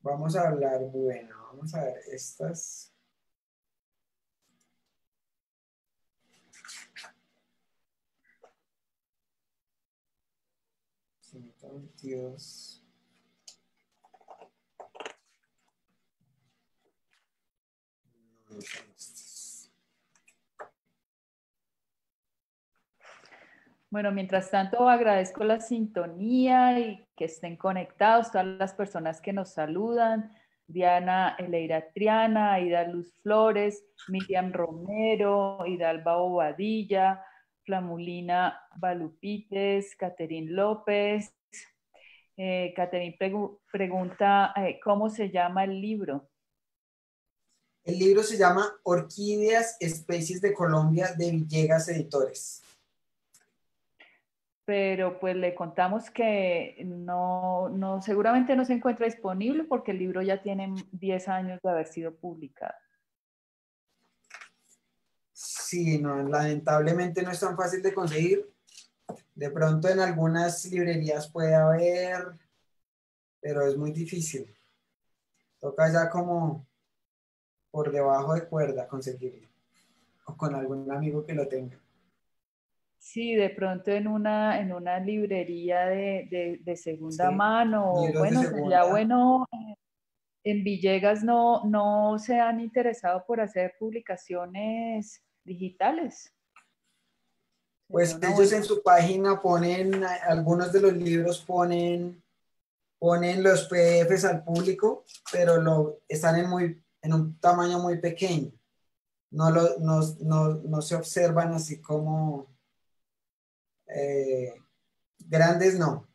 Vamos a hablar, bueno, vamos a ver estas. 122. Bueno, mientras tanto agradezco la sintonía y que estén conectados todas las personas que nos saludan. Diana Eleira Triana, Aida Luz Flores, Miriam Romero, Hidalba Bobadilla, Flamulina Balupites, Caterín López. Eh, Caterín pregunta, eh, ¿cómo se llama el libro? El libro se llama Orquídeas, Especies de Colombia de Villegas Editores. Pero pues le contamos que no, no, seguramente no se encuentra disponible porque el libro ya tiene 10 años de haber sido publicado. Sí, no, lamentablemente no es tan fácil de conseguir. De pronto en algunas librerías puede haber, pero es muy difícil. Toca ya como por debajo de cuerda conseguirlo. O con algún amigo que lo tenga. Sí, de pronto en una, en una librería de, segunda mano. Bueno, sería bueno en Villegas no, no se han interesado por hacer publicaciones digitales. Pues ellos en su página ponen, algunos de los libros ponen, ponen los PDFs al público, pero lo, están en, muy, en un tamaño muy pequeño. No, lo, no, no, no se observan así como eh, grandes, no.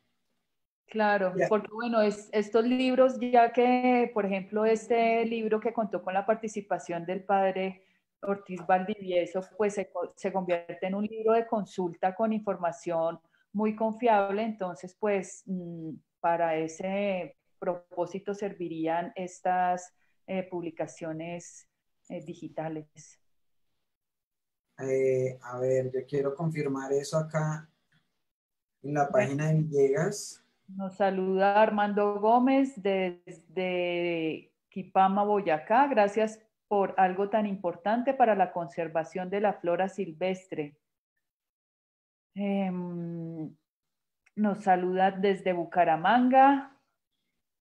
Claro, porque bueno, es, estos libros, ya que, por ejemplo, este libro que contó con la participación del padre Ortiz Valdivieso, pues se, convierte en un libro de consulta con información muy confiable, entonces pues mm, para ese propósito servirían estas eh, publicaciones eh, digitales. Eh, a ver, yo quiero confirmar eso acá en la página de Villegas. Nos saluda Armando Gómez desde Quipama, Boyacá. Gracias por algo tan importante para la conservación de la flora silvestre. Em, nos saluda desde Bucaramanga,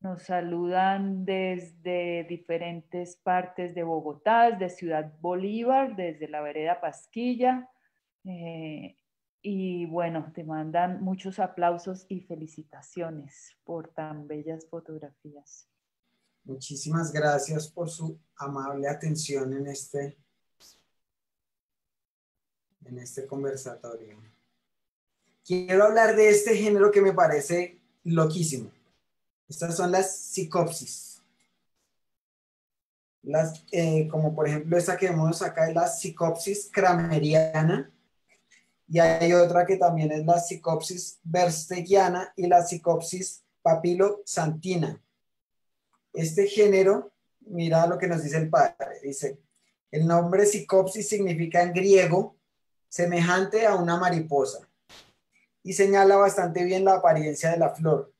nos saludan desde diferentes partes de Bogotá, desde Ciudad Bolívar, desde la vereda Pasquilla. Eh, y bueno, te mandan muchos aplausos y felicitaciones por tan bellas fotografías. Muchísimas gracias por su amable atención en este, en este conversatorio. Quiero hablar de este género que me parece loquísimo. Estas son las psicopsis. Las, eh, como por ejemplo esta que vemos acá es la psicopsis crameriana y hay otra que también es la psicopsis verstegiana y la psicopsis papilosantina. Este género, mira lo que nos dice el padre, dice, el nombre psicopsis significa en griego semejante a una mariposa y señala bastante bien la apariencia de la flor,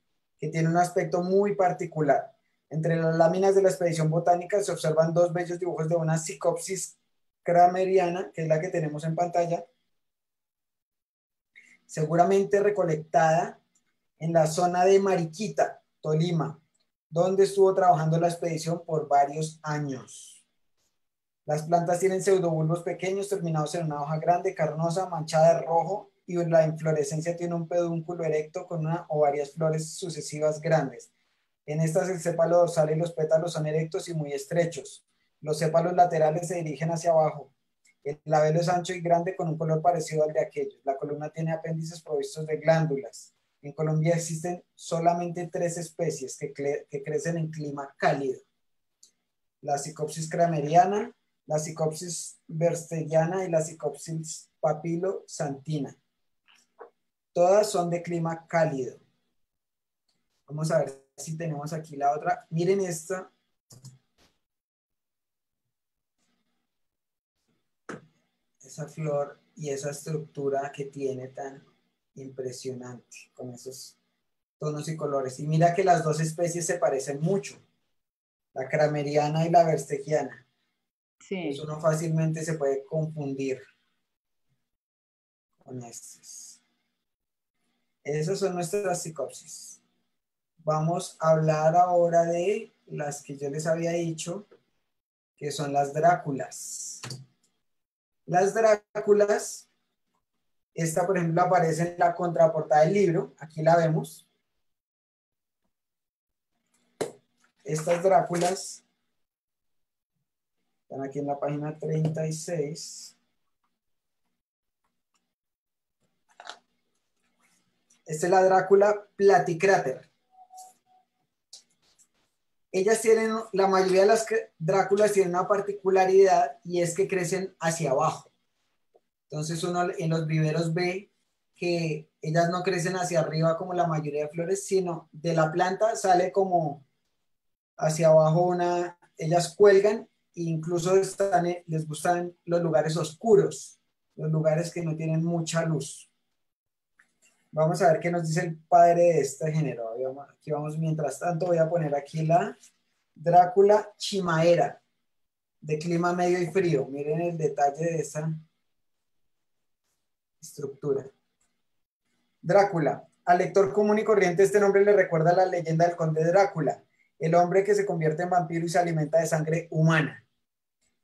que tiene un aspecto muy particular. Entre las láminas de la expedición botánica se observan dos bellos dibujos de una psicopsis crameriana, que es la que tenemos en pantalla, seguramente recolectada en la zona de Mariquita, Tolima, donde estuvo trabajando la expedición por varios años. Las plantas tienen pseudobulbos pequeños terminados en una hoja grande, carnosa, manchada de rojo y la inflorescencia tiene un pedúnculo erecto con una o varias flores sucesivas grandes. En estas el sépalo dorsal y los pétalos son erectos y muy estrechos. Los sépalos laterales se dirigen hacia abajo. El labelo es ancho y grande con un color parecido al de aquellos. La columna tiene apéndices provistos de glándulas. En Colombia existen solamente tres especies que, crecen en clima cálido. la psicopsis crameriana, la psicopsis bersteriana y la psicopsis papilo-santina. Todas son de clima cálido. Vamos a ver si tenemos aquí la otra. Miren esta. Esa flor y esa estructura que tiene tan impresionante con esos tonos y colores. Y mira que las dos especies se parecen mucho, la crameriana y la verstegiana. Sí. Eso no fácilmente se puede confundir con estas. Esas son nuestras psicopsis. Vamos a hablar ahora de las que yo les había dicho, que son las Dráculas. Las Dráculas, esta por ejemplo aparece en la contraportada del libro, aquí la vemos. Estas Dráculas están aquí en la página 36. Esta es la Drácula platicráter. Ellas tienen, la mayoría de las Dráculas tienen una particularidad y es que crecen hacia abajo. Entonces uno en los viveros ve que ellas no crecen hacia arriba como la mayoría de flores, sino de la planta sale como hacia abajo una, ellas cuelgan e incluso les gustan los lugares oscuros, los lugares que no tienen mucha luz. Vamos a ver qué nos dice el padre de este género. Aquí vamos, mientras tanto voy a poner aquí la Drácula chimaera, de clima medio y frío. Miren el detalle de esa estructura. Drácula. Al lector común y corriente este nombre le recuerda la leyenda del conde Drácula, el hombre que se convierte en vampiro y se alimenta de sangre humana.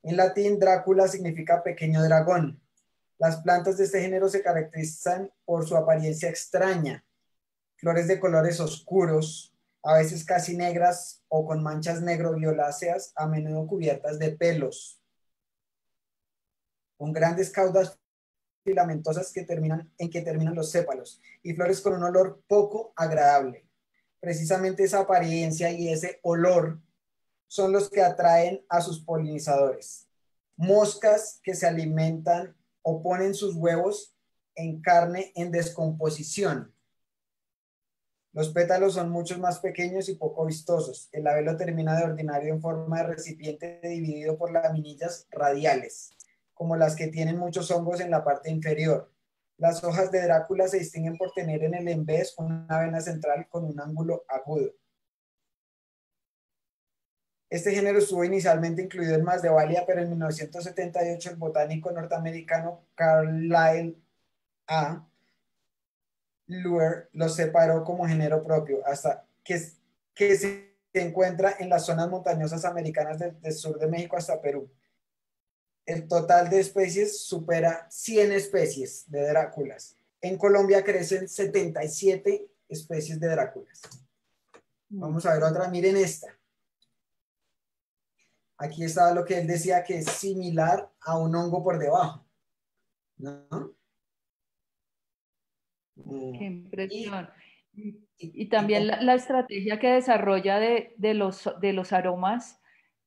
En latín, Drácula significa pequeño dragón. Las plantas de este género se caracterizan por su apariencia extraña. Flores de colores oscuros, a veces casi negras o con manchas negro-violáceas, a menudo cubiertas de pelos. Con grandes caudas filamentosas que terminan, en que terminan los sépalos y flores con un olor poco agradable precisamente esa apariencia y ese olor son los que atraen a sus polinizadores. Moscas que se alimentan o ponen sus huevos en carne en descomposición. Los pétalos son muchos más pequeños y poco vistosos. El labelo termina de ordinario en forma de recipiente dividido por laminillas radiales, como las que tienen muchos hongos en la parte inferior. Las hojas de Drácula se distinguen por tener en el embés una vena central con un ángulo agudo. Este género estuvo inicialmente incluido en Masdevallia, pero en 1978 el botánico norteamericano Carlyle A. Luer lo separó como género propio, hasta que, que se encuentra en las zonas montañosas americanas del sur de México hasta Perú el total de especies supera 100 especies de Dráculas. En Colombia crecen 77 especies de Dráculas. Vamos a ver otra, miren esta. Aquí está lo que él decía que es similar a un hongo por debajo. ¿No? Qué impresión. Y, también la, estrategia que desarrolla de, los, de los aromas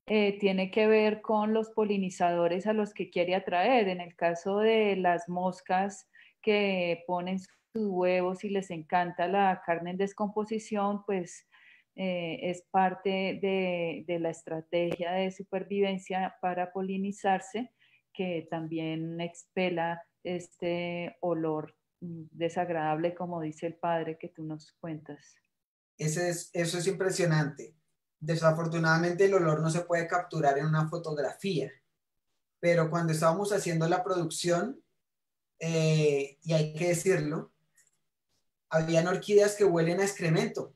eh, tiene que ver con los polinizadores a los que quiere atraer. En el caso de las moscas que ponen sus huevos y les encanta la carne en descomposición, pues eh, es parte de, de, la estrategia de supervivencia para polinizarse, que también expela este olor desagradable, como dice el padre que tú nos cuentas. Ese es, eso es impresionante. Desafortunadamente el olor no se puede capturar en una fotografía, pero cuando estábamos haciendo la producción, eh, y hay que decirlo, habían orquídeas que huelen a excremento.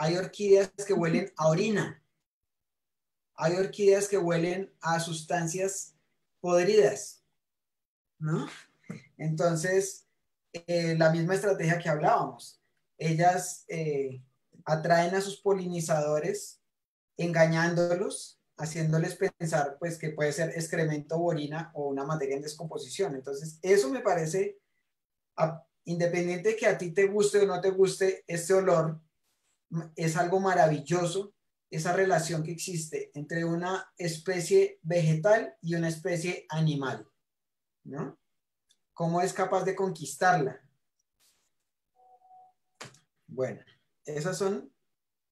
Hay orquídeas que huelen a orina. Hay orquídeas que huelen a sustancias podridas. ¿No? Entonces, eh, la misma estrategia que hablábamos. Ellas eh, atraen a sus polinizadores engañándolos, haciéndoles pensar pues que puede ser excremento o orina o una materia en descomposición. Entonces, eso me parece, independiente de que a ti te guste o no te guste este olor, es algo maravilloso esa relación que existe entre una especie vegetal y una especie animal, ¿no? ¿Cómo es capaz de conquistarla? Bueno, esas son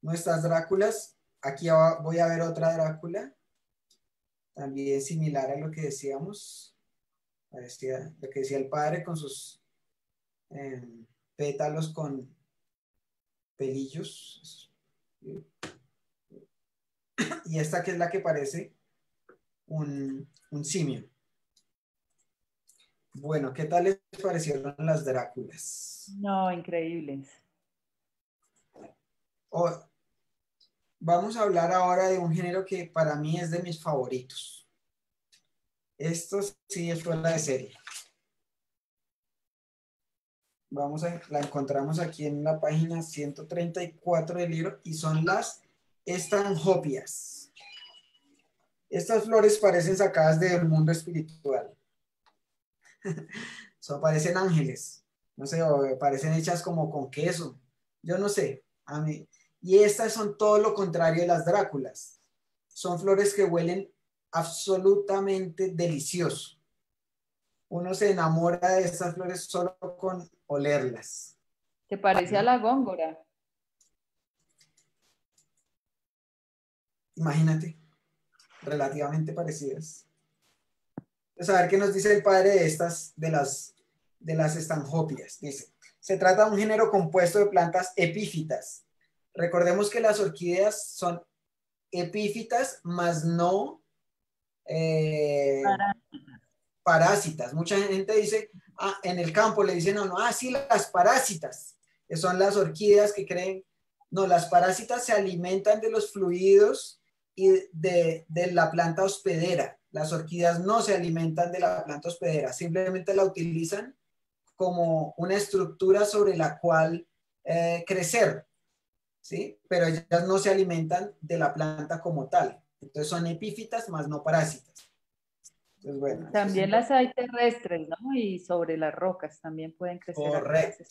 nuestras Dráculas. Aquí voy a ver otra Drácula, también similar a lo que decíamos, lo que decía el padre con sus em, pétalos con pelillos. Y esta que es la que parece un, un simio. Bueno, ¿qué tal les parecieron las Dráculas? No, increíbles. vamos a hablar ahora de un género que para mí es de mis favoritos. Esto sí es fuera de serie. Vamos a, la encontramos aquí en la página 134 del libro y son las estanhopias. Estas flores parecen sacadas del mundo espiritual. so, parecen ángeles, no sé, o parecen hechas como con queso. Yo no sé. A mí. Y estas son todo lo contrario de las Dráculas. Son flores que huelen absolutamente delicioso. Uno se enamora de estas flores solo con olerlas. ¿Te parece a la góngora? Imagínate, relativamente parecidas. Pues a ver qué nos dice el padre de estas, de las, de las estanjopias. Dice, se trata de un género compuesto de plantas epífitas. Recordemos que las orquídeas son epífitas, más no eh, parásitas. Mucha gente dice, ah, en el campo le dicen, no, no, ah, sí, las parásitas, que son las orquídeas que creen, no, las parásitas se alimentan de los fluidos y de, de la planta hospedera. Las orquídeas no se alimentan de la planta hospedera, simplemente la utilizan como una estructura sobre la cual eh, crecer, ¿sí? Pero ellas no se alimentan de la planta como tal. Entonces son epífitas más no parásitas. También las hay terrestres, ¿no? Y sobre las rocas también pueden crecer. Correcto.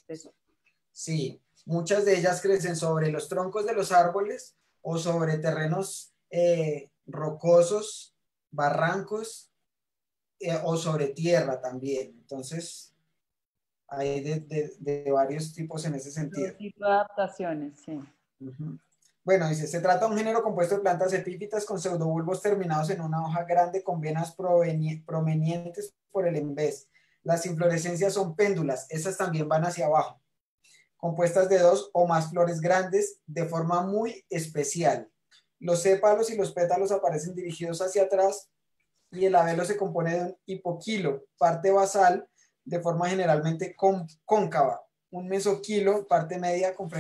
Sí, muchas de ellas crecen sobre los troncos de los árboles o sobre terrenos eh, rocosos, barrancos eh, o sobre tierra también. Entonces, hay de, varios tipos en ese sentido. Tipo de adaptaciones, sí. Bueno, dice, se trata de un género compuesto de plantas epífitas con pseudobulbos terminados en una hoja grande con venas provenientes por el embés. Las inflorescencias son péndulas, esas también van hacia abajo, compuestas de dos o más flores grandes de forma muy especial. Los sépalos y los pétalos aparecen dirigidos hacia atrás y el abelo se compone de un hipoquilo, parte basal, de forma generalmente cóncava, un mesoquilo, parte media con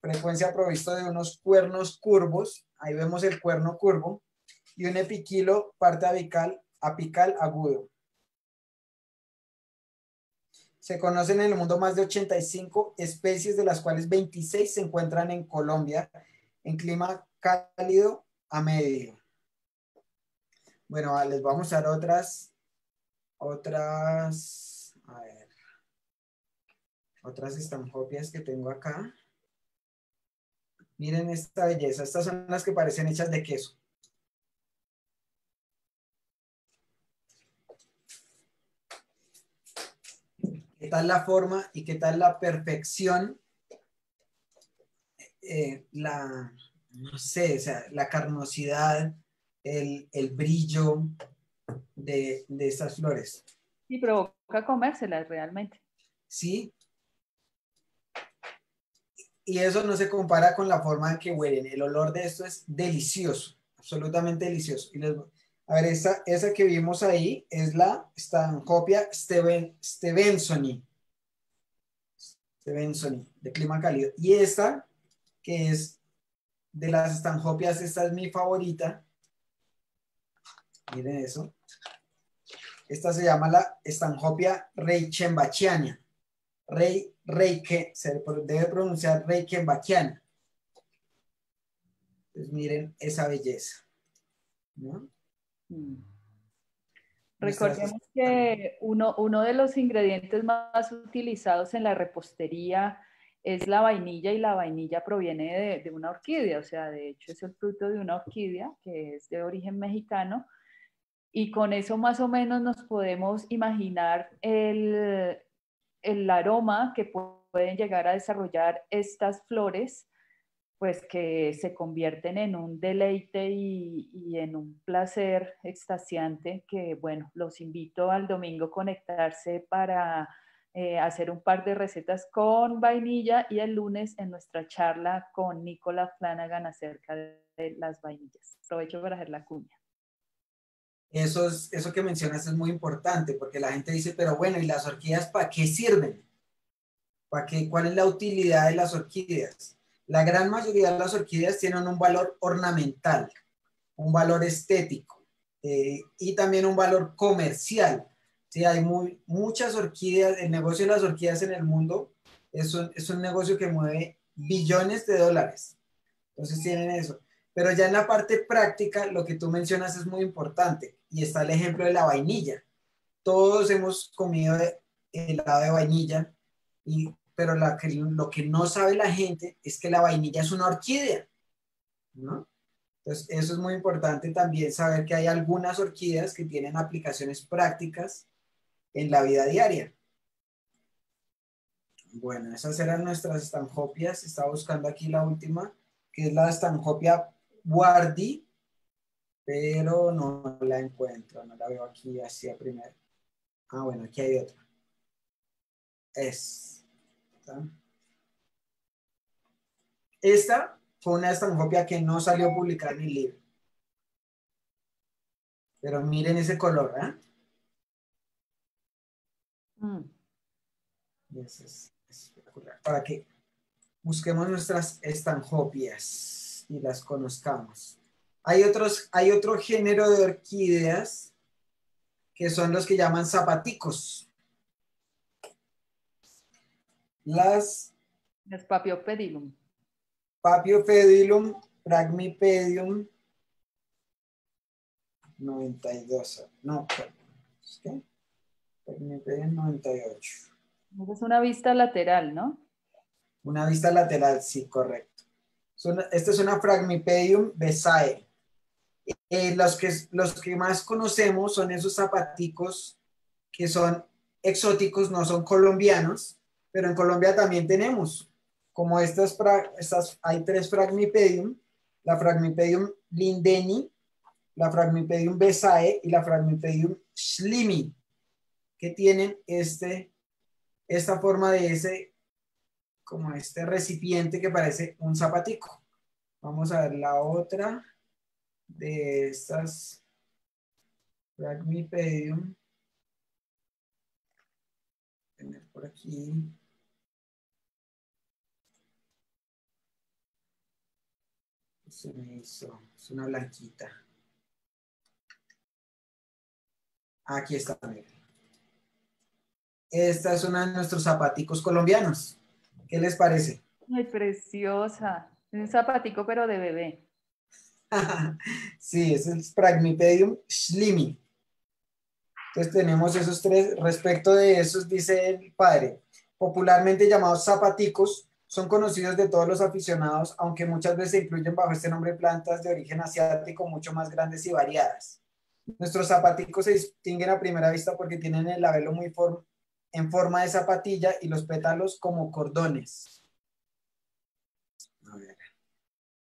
frecuencia provisto de unos cuernos curvos, ahí vemos el cuerno curvo, y un epiquilo, parte apical, apical agudo. Se conocen en el mundo más de 85 especies, de las cuales 26 se encuentran en Colombia, en clima cálido a medio. Bueno, les vamos a dar otras, otras, a ver, otras estancopias que tengo acá. Miren esta belleza. Estas son las que parecen hechas de queso. ¿Qué tal la forma y qué tal la perfección? Eh, la, no sé, o sea, la carnosidad, el, brillo de, de estas flores. Y provoca comérselas realmente. Sí, y eso no se compara con la forma en que huelen. El olor de esto es delicioso, absolutamente delicioso. a ver, esa, esa que vimos ahí es la Stanhopia Steven, Stevensoni. Stevensoni, de clima cálido. Y esta, que es de las Stanhopias, esta es mi favorita. Miren eso. Esta se llama la Stanhopia Reichembachiana. Rey, Reike, se debe pronunciar Reichenbachiana. Pues miren esa belleza. ¿no? Mm. Recordemos que uno, uno, de los ingredientes más utilizados en la repostería es la vainilla y la vainilla proviene de, de, una orquídea, o sea, de hecho es el fruto de una orquídea que es de origen mexicano y con eso más o menos nos podemos imaginar el, el aroma que pueden llegar a desarrollar estas flores pues que se convierten en un deleite y, en un placer extasiante que, bueno, los invito al domingo a conectarse para eh, hacer un par de recetas con vainilla y el lunes en nuestra charla con Nicola Flanagan acerca de las vainillas. Aprovecho para hacer la cuña. Eso, es, eso que mencionas es muy importante porque la gente dice, pero bueno, ¿y las orquídeas para qué sirven? ¿Para qué? ¿Cuál es la utilidad de las orquídeas? La gran mayoría de las orquídeas tienen un valor ornamental, un valor estético eh, y también un valor comercial. Sí, hay muy, muchas orquídeas, el negocio de las orquídeas en el mundo es un, es un negocio que mueve billones de dólares. Entonces tienen eso. Pero ya en la parte práctica, lo que tú mencionas es muy importante y está el ejemplo de la vainilla. Todos hemos comido helado de vainilla y pero lo que no sabe la gente es que la vainilla es una orquídea, ¿no? Entonces, eso es muy importante también saber que hay algunas orquídeas que tienen aplicaciones prácticas en la vida diaria. Bueno, esas eran nuestras estanjopias. Estaba buscando aquí la última, que es la estanjopia guardi, pero no la encuentro, no la veo aquí así a primero. Ah, bueno, aquí hay otra. Es esta fue una estanjopia que no salió publicada en el libro. Pero miren ese color, ¿eh? Mm. Es, espectacular. Para que busquemos nuestras estanjopias y las conozcamos. Hay, otros, hay otro género de orquídeas que son los que llaman zapaticos. Las... Las Papiopedilum. Papiopedilum, Pragmipedium, 92. No, ¿qué? Pragmipedium 98. Es una vista lateral, ¿no? Una vista lateral, sí, correcto. Esta es una Fragmipedium besae. Eh, los, que, los que más conocemos son esos zapaticos que son exóticos, no son colombianos, pero en Colombia también tenemos, como estas, hay tres Fragmipedium, la Fragmipedium lindeni, la Fragmipedium besae y la Fragmipedium slimi, que tienen este, esta forma de ese, como este recipiente que parece un zapatico. Vamos a ver la otra de estas Fragmipedium. Tener por aquí. se me hizo. Es una blanquita. Aquí está, Esta es una de nuestros zapaticos colombianos. ¿Qué les parece? Ay, preciosa. Es un zapatico, pero de bebé. sí, es el Spragmipedium slimi. Entonces tenemos esos tres. Respecto de esos, dice el padre, popularmente llamados zapaticos, son conocidos de todos los aficionados, aunque muchas veces se incluyen bajo este nombre plantas de origen asiático mucho más grandes y variadas. Nuestros zapaticos se distinguen a primera vista porque tienen el labelo muy en forma de zapatilla y los pétalos como cordones.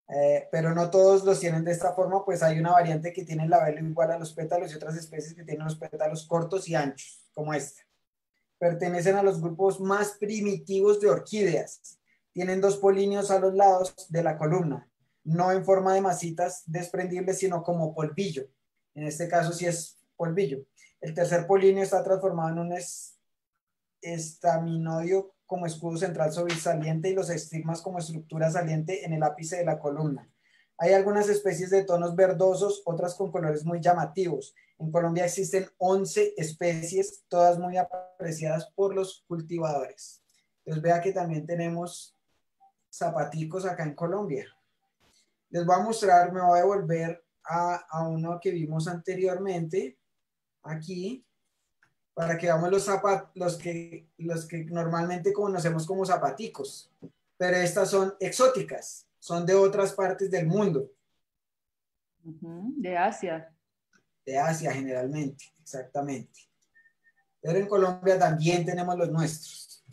Eh, pero no todos los tienen de esta forma, pues hay una variante que tiene el labelo igual a los pétalos y otras especies que tienen los pétalos cortos y anchos, como esta. Pertenecen a los grupos más primitivos de orquídeas tienen dos polinios a los lados de la columna, no en forma de masitas desprendibles, sino como polvillo. En este caso sí es polvillo. El tercer polinio está transformado en un estaminodio como escudo central sobresaliente y los estigmas como estructura saliente en el ápice de la columna. Hay algunas especies de tonos verdosos, otras con colores muy llamativos. En Colombia existen 11 especies, todas muy apreciadas por los cultivadores. Entonces vea que también tenemos zapaticos acá en Colombia. Les voy a mostrar, me voy a volver a, a uno que vimos anteriormente, aquí, para que veamos los, los, que, los que normalmente conocemos como zapaticos. Pero estas son exóticas, son de otras partes del mundo. De Asia. De Asia generalmente, exactamente. Pero en Colombia también tenemos los nuestros.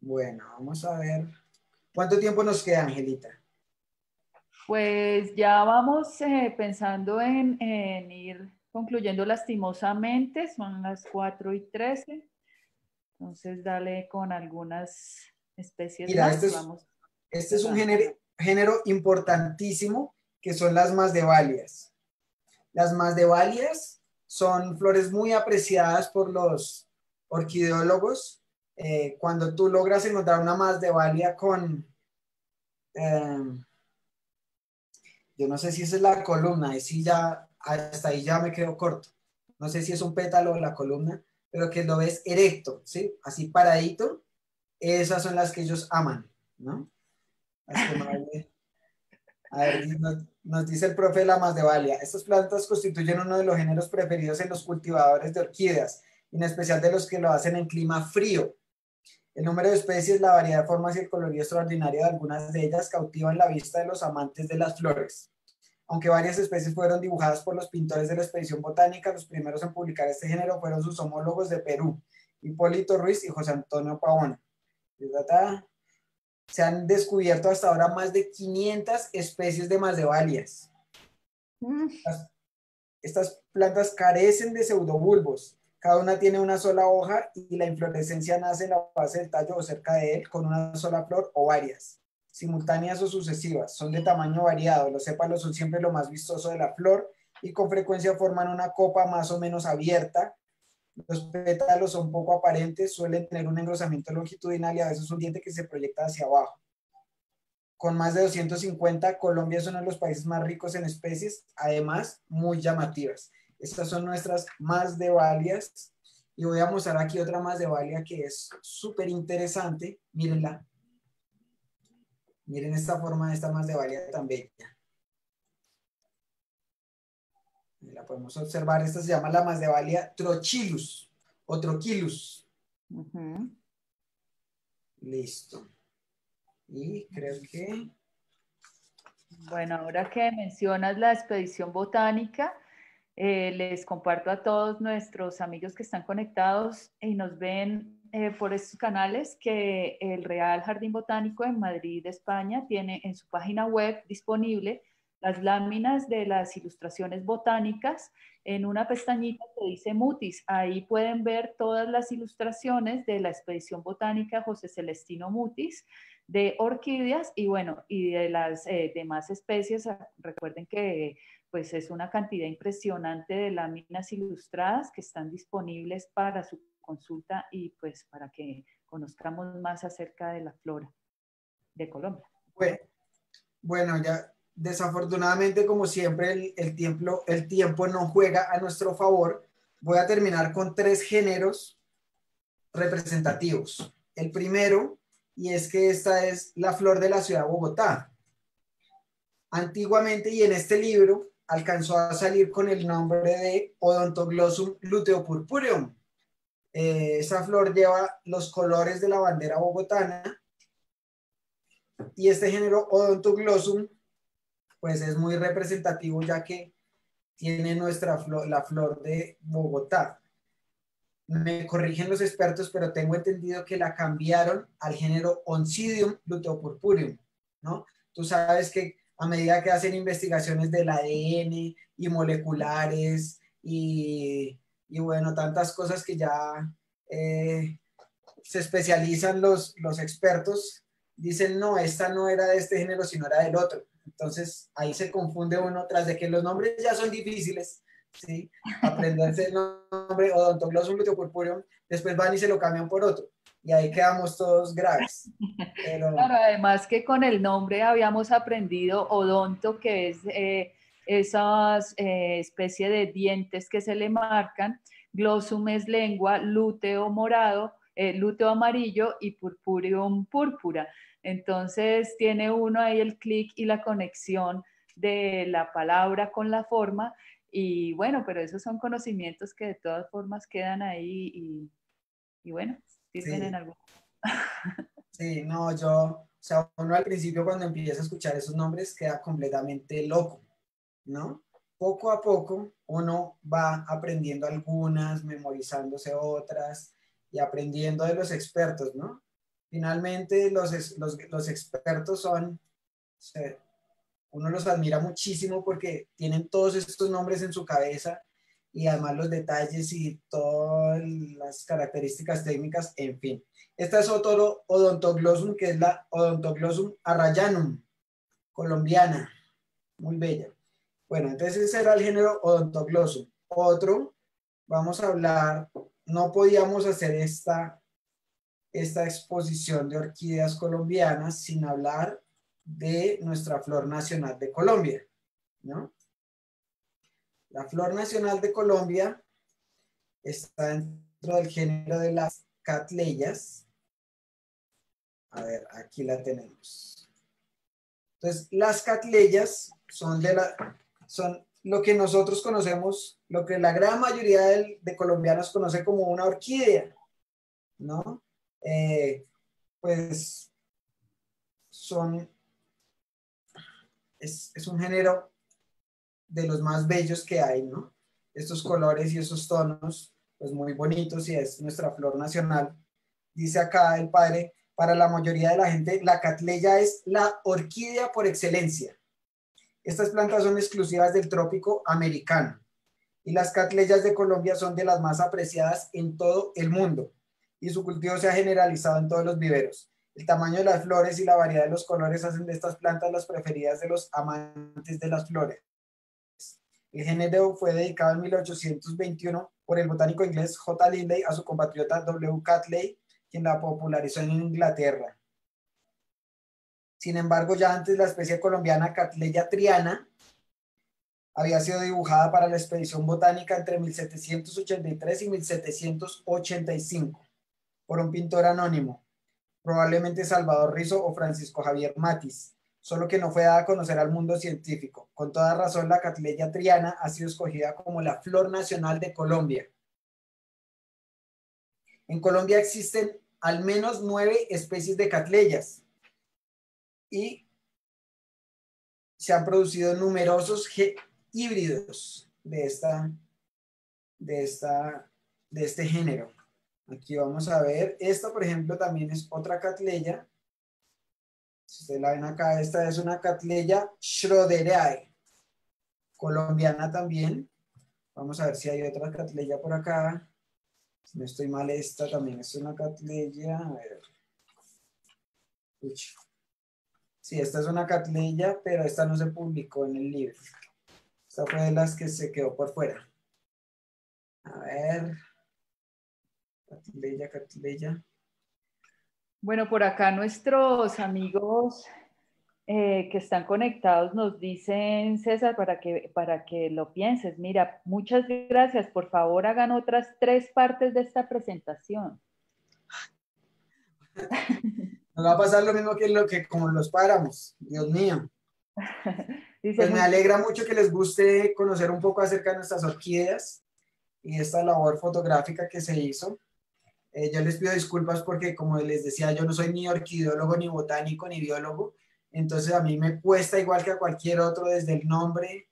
Bueno, vamos a ver. ¿Cuánto tiempo nos queda, Angelita? Pues ya vamos eh, pensando en, ir concluyendo lastimosamente, son las 4 y 13. Entonces, dale con algunas especies Mira, Este es, este es un género, género importantísimo que son las masdevallias. Las masdevallias son flores muy apreciadas por los orquideólogos. Eh, cuando tú logras encontrar una masdevallia con, em, yo no sé si esa es la columna, y si ya, hasta ahí ya me quedo corto. No sé si es un pétalo o la columna, pero que lo ves erecto, ¿sí? Así paradito, esas son las que ellos aman, ¿no? A ver, nos, dice el profe Lamas de Valia, estas plantas constituyen uno de los géneros preferidos en los cultivadores de orquídeas, en especial de los que lo hacen en clima frío. El número de especies, la variedad de formas y el colorido extraordinario de algunas de ellas cautivan la vista de los amantes de las flores. Aunque varias especies fueron dibujadas por los pintores de la expedición botánica, los primeros en publicar este género fueron sus homólogos de Perú, Hipólito Ruiz y José Antonio Pavón se han descubierto hasta ahora más de 500 especies de masdevallias. Mm. Estas plantas carecen de pseudobulbos. Cada una tiene una sola hoja y la inflorescencia nace en la base del tallo o cerca de él con una sola flor o varias, simultáneas o sucesivas. Son de tamaño variado. Los sépalos son siempre lo más vistoso de la flor y con frecuencia forman una copa más o menos abierta los pétalos son poco aparentes, suelen tener un engrosamiento longitudinal y a veces un diente que se proyecta hacia abajo. Con más de 250, Colombia es uno de los países más ricos en especies, además muy llamativas. Estas son nuestras más de valias. Y voy a mostrar aquí otra más de valia que es súper interesante. Mírenla. Miren esta forma de esta más de valia tan bella. La podemos observar, esta se llama la Masdevalia trochilus o troquilus. Listo. Y creo que... Bueno, ahora que mencionas la expedición botánica, eh, les comparto a todos nuestros amigos que están conectados y nos ven eh, por estos canales que el Real Jardín Botánico en Madrid, España, tiene en su página web disponible las láminas de las ilustraciones botánicas en una pestañita que dice Mutis. Ahí pueden ver todas las ilustraciones de la expedición botánica José Celestino Mutis de orquídeas y bueno, y de las eh, demás especies. Ah, recuerden que pues es una cantidad impresionante de láminas ilustradas que están disponibles para su consulta y pues para que conozcamos más acerca de la flora de Colombia. Bueno, ya desafortunadamente, como siempre, el, tiempo, el tiempo no juega a nuestro favor. Voy a terminar con tres géneros representativos. El primero, y es que esta es la flor de la ciudad de Bogotá. Antiguamente, y en este libro, alcanzó a salir con el nombre de Odontoglossum luteopurpureum. Eh, esa flor lleva los colores de la bandera bogotana y este género Odontoglossum pues es muy representativo ya que tiene nuestra flor, la flor de Bogotá. Me corrigen los expertos, pero tengo entendido que la cambiaron al género Oncidium luteopurpureum, ¿no? Tú sabes que a medida que hacen investigaciones del ADN y moleculares y, bueno, tantas cosas que ya eh, se especializan los, los expertos, dicen, no, esta no era de este género, sino era del otro. Entonces ahí se confunde uno tras de que los nombres ya son difíciles, ¿sí? Aprenderse el nombre odontoglossum luteopurpureum, después van y se lo cambian por otro. Y ahí quedamos todos graves. Claro, además que con el nombre habíamos aprendido odonto, que es eh, esa eh, especie de dientes que se le marcan, glossum es lengua, lúteo morado, eh, lúteo amarillo y purpureum púrpura. Entonces tiene uno ahí el clic y la conexión de la palabra con la forma Y bueno, pero esos son conocimientos que de todas formas quedan ahí y, bueno, sirven en algo. sí, no, yo, o sea, uno al principio cuando empieza a escuchar esos nombres queda completamente loco, ¿no? Poco a poco uno va aprendiendo algunas, memorizándose otras y aprendiendo de los expertos, ¿no? Finalmente los, los, expertos son, uno los admira muchísimo porque tienen todos estos nombres en su cabeza y además los detalles y todas las características técnicas, en fin. Esta es otro odontoglossum, que es la odontoglossum arrayanum, colombiana, muy bella. Bueno, entonces ese era el género odontoglossum. Otro, vamos a hablar, no podíamos hacer esta, esta exposición de orquídeas colombianas sin hablar de nuestra flor nacional de Colombia, ¿no? La flor nacional de Colombia está dentro del género de las catleyas. A ver, aquí la tenemos. Entonces, las catleyas son de la, son lo que nosotros conocemos, lo que la gran mayoría de, colombianos conoce como una orquídea, ¿no? Eh, pues son es, un género de los más bellos que hay, ¿no? Estos colores y esos tonos, pues muy bonitos y es nuestra flor nacional. Dice acá el padre, para la mayoría de la gente, la catleya es la orquídea por excelencia. Estas plantas son exclusivas del trópico americano y las catleyas de Colombia son de las más apreciadas en todo el mundo y su cultivo se ha generalizado en todos los viveros. El tamaño de las flores y la variedad de los colores hacen de estas plantas las preferidas de los amantes de las flores. El género fue dedicado en 1821 por el botánico inglés J. Lindley a su compatriota W. Catley, quien la popularizó en Inglaterra. Sin embargo, ya antes la especie colombiana Catleya triana había sido dibujada para la expedición botánica entre 1783 y 1785 por un pintor anónimo, probablemente Salvador Rizo o Francisco Javier Matis, solo que no fue dada a conocer al mundo científico. Con toda razón, la catleya triana ha sido escogida como la flor nacional de Colombia. En Colombia existen al menos nueve especies de catleyas y se han producido numerosos híbridos de, esta, de, esta, de este género. Aquí vamos a ver, esta por ejemplo también es otra catleya. Si ustedes la ven acá, esta es una catleya Schroderae, colombiana también. Vamos a ver si hay otra catleya por acá. Si no estoy mal, esta también es una catleya. A ver. Sí, esta es una catleya, pero esta no se publicó en el libro. Esta fue de las que se quedó por fuera. A ver. Bueno, por acá nuestros amigos eh, que están conectados nos dicen, César, para que, para que lo pienses, mira, muchas gracias, por favor hagan otras tres partes de esta presentación. Nos va a pasar lo mismo que lo que como los páramos, Dios mío. pues me alegra mucho que les guste conocer un poco acerca de nuestras orquídeas y esta labor fotográfica que se hizo. Eh, yo les pido disculpas porque, como les decía, yo no soy ni orquidólogo, ni botánico, ni biólogo. Entonces a mí me cuesta igual que a cualquier otro desde el nombre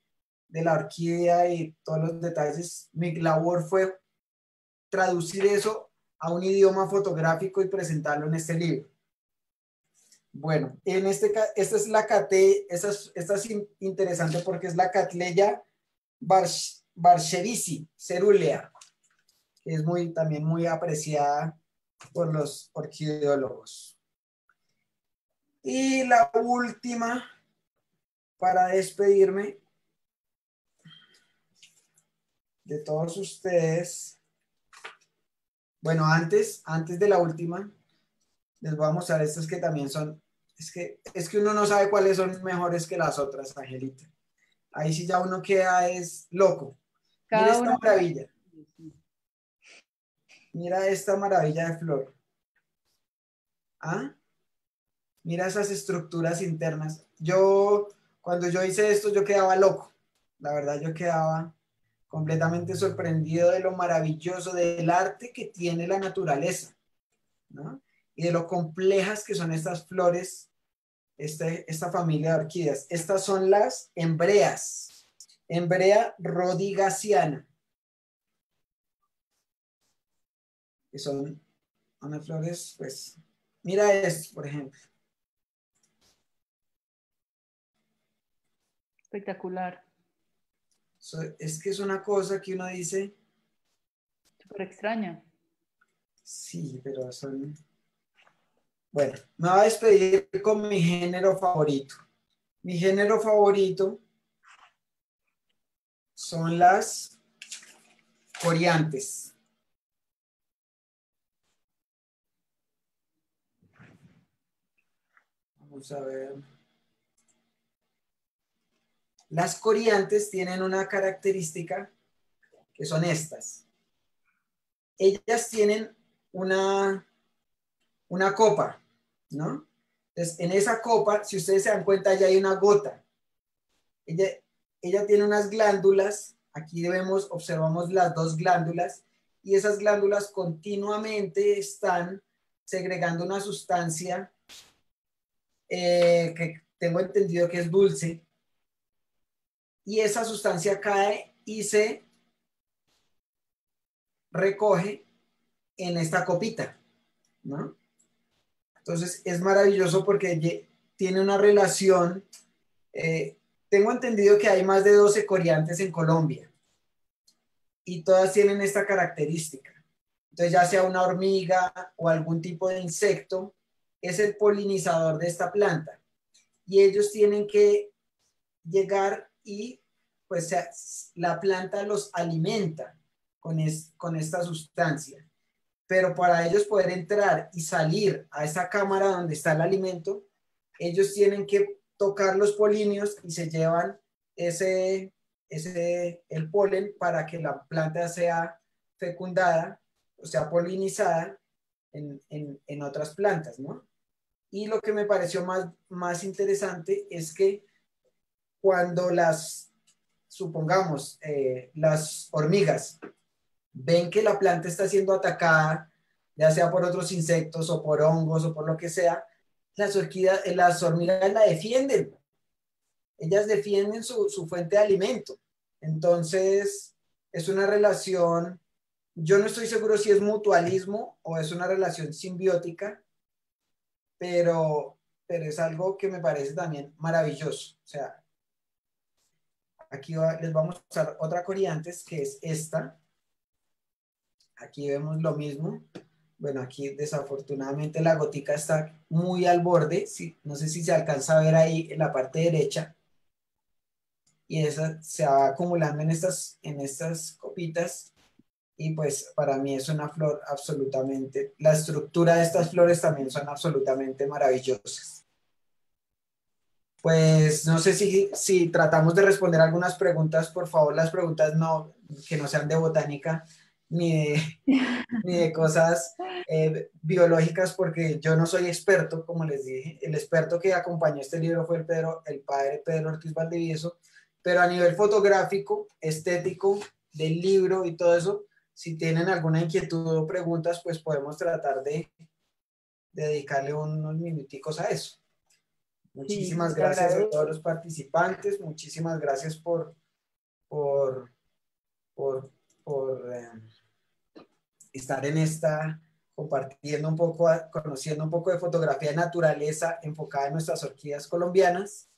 de la orquídea y todos los detalles. Mi labor fue traducir eso a un idioma fotográfico y presentarlo en este libro. Bueno, en este esta es la cate, esta es, esta es interesante porque es la Catleya barcherici cerulea es muy, también muy apreciada por los orquideólogos. Y la última, para despedirme de todos ustedes. Bueno, antes, antes de la última, les voy a mostrar estas que también son, es que, es que uno no sabe cuáles son mejores que las otras, Angelita. Ahí sí ya uno queda es loco. Cada Mira esta maravilla. Mira esta maravilla de flor. ¿Ah? Mira esas estructuras internas. Yo, cuando yo hice esto, yo quedaba loco. La verdad, yo quedaba completamente sorprendido de lo maravilloso del arte que tiene la naturaleza, ¿no? Y de lo complejas que son estas flores, este, esta familia de orquídeas. Estas son las embreas, embrea rodigaciana, que son unas flores, pues, mira esto, por ejemplo. Espectacular. es que es una cosa que uno dice. Súper extraña. Sí, pero son. Bueno, me voy a despedir con mi género favorito. Mi género favorito son las coriantes. Vamos a ver. Las coriantes tienen una característica que son estas. Ellas tienen una, una copa, ¿no? Entonces, en esa copa, si ustedes se dan cuenta, ya hay una gota. Ella, ella tiene unas glándulas, aquí vemos, observamos las dos glándulas, y esas glándulas continuamente están segregando una sustancia eh, que tengo entendido que es dulce, y esa sustancia cae y se recoge en esta copita, ¿no? Entonces es maravilloso porque tiene una relación, eh, tengo entendido que hay más de 12 coriantes en Colombia y todas tienen esta característica. Entonces ya sea una hormiga o algún tipo de insecto, es el polinizador de esta planta y ellos tienen que llegar y pues la planta los alimenta con, con esta sustancia. Pero para ellos poder entrar y salir a esa cámara donde está el alimento, ellos tienen que tocar los polinios y se llevan ese, ese, el polen para que la planta sea fecundada, o sea, polinizada en, en, en otras plantas, ¿no? Y lo que me pareció más, más interesante es que cuando las, supongamos, eh, las hormigas ven que la planta está siendo atacada, ya sea por otros insectos o por hongos o por lo que sea, las, orquídeas, las hormigas la defienden. Ellas defienden su, fuente de alimento. Entonces, es una relación, yo no estoy seguro si es mutualismo o es una relación simbiótica, pero, pero es algo que me parece también maravilloso. O sea, aquí les vamos a mostrar otra coriantes que es esta. Aquí vemos lo mismo. Bueno, aquí desafortunadamente la gotica está muy al borde. no sé si se alcanza a ver ahí en la parte derecha. Y esa se va acumulando en estas, en estas copitas y pues para mí es una flor absolutamente, la estructura de estas flores también son absolutamente maravillosas. Pues no sé si, si tratamos de responder algunas preguntas, por favor, las preguntas no, que no sean de botánica ni de, ni de cosas eh, biológicas, porque yo no soy experto, como les dije. El experto que acompañó este libro fue el, Pedro, el padre Pedro Ortiz Valdivieso, pero a nivel fotográfico, estético, del libro y todo eso, si tienen alguna inquietud o preguntas, pues podemos tratar de, dedicarle unos minuticos a eso. Muchísimas gracias a todos los participantes, muchísimas gracias por, por, por, eh, estar en esta, compartiendo un poco, conociendo un poco de fotografía de naturaleza enfocada en nuestras orquídeas colombianas.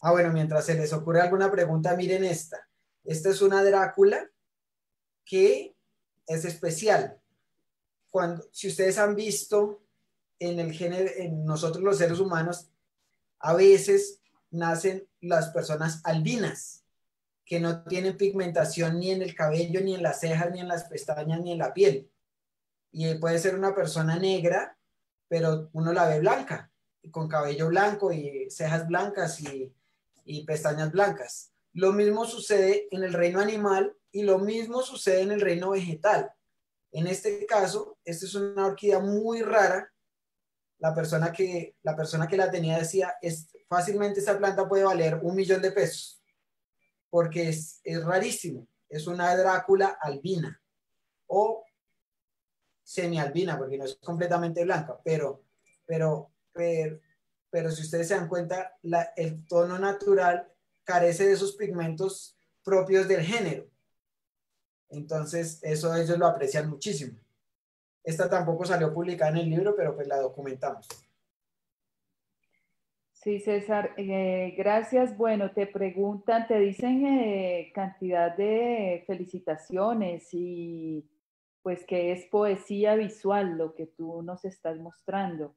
Ah, bueno, mientras se les ocurre alguna pregunta, miren esta. Esta es una Drácula que es especial. Cuando, si ustedes han visto en el género, en nosotros los seres humanos, a veces nacen las personas albinas, que no tienen pigmentación ni en el cabello, ni en las cejas, ni en las pestañas, ni en la piel. Y puede ser una persona negra, pero uno la ve blanca, con cabello blanco y cejas blancas y, y pestañas blancas. Lo mismo sucede en el reino animal y lo mismo sucede en el reino vegetal. En este caso, esta es una orquídea muy rara. La persona que la, persona que la tenía decía, es, fácilmente esta planta puede valer un millón de pesos, porque es, es rarísimo. es una Drácula albina o semialbina, porque no es completamente blanca, pero, pero, pero, pero si ustedes se dan cuenta, el tono natural carece de esos pigmentos propios del género. Entonces, eso ellos lo aprecian muchísimo. Esta tampoco salió publicada en el libro, pero pues la documentamos. Sí, César, eh, gracias. Bueno, te preguntan, te dicen eh, cantidad de felicitaciones y pues que es poesía visual lo que tú nos estás mostrando.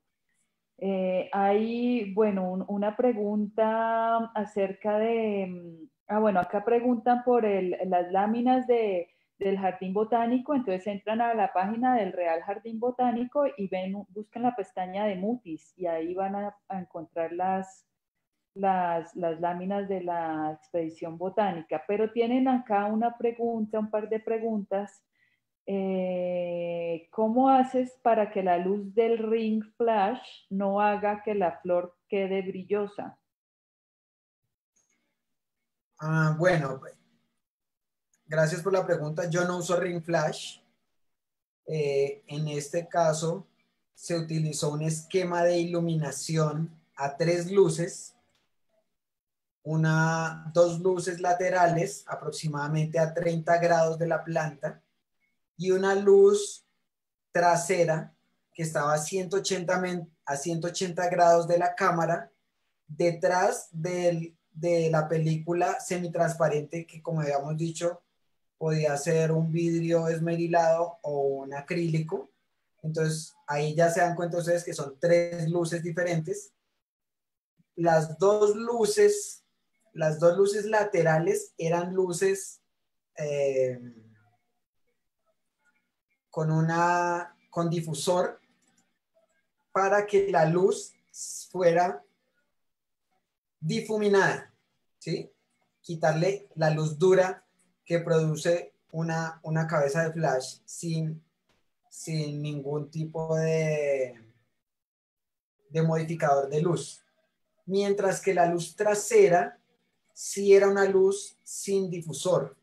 Eh, hay, bueno, una pregunta acerca de, mm, ah, bueno, acá preguntan por las láminas de del Jardín Botánico, entonces entran a la página del Real Jardín Botánico y ven, buscan la pestaña de Mutis y ahí van a, encontrar las, las, láminas de la expedición botánica. Pero tienen acá una pregunta, un par de preguntas. Eh, ¿Cómo haces para que la luz del ring flash no haga que la flor quede brillosa? Ah, bueno, pues Gracias por la pregunta. Yo no uso Ring Flash. Eh, en este caso, se utilizó un esquema de iluminación a tres luces, una, dos luces laterales aproximadamente a 30 grados de la planta y una luz trasera que estaba a 180, a 180 grados de la cámara detrás de la película semitransparente que como habíamos dicho podía ser un vidrio esmerilado o un acrílico. Entonces ahí ya se dan cuenta ustedes que son tres luces diferentes. Las dos luces, las dos luces laterales eran luces eh, con una con difusor para que la luz fuera difuminada, ¿sí? Quitarle la luz dura que produce una, una cabeza de flash sin, sin ningún tipo de, de modificador de luz. Mientras que la luz trasera sí era una luz sin difusor.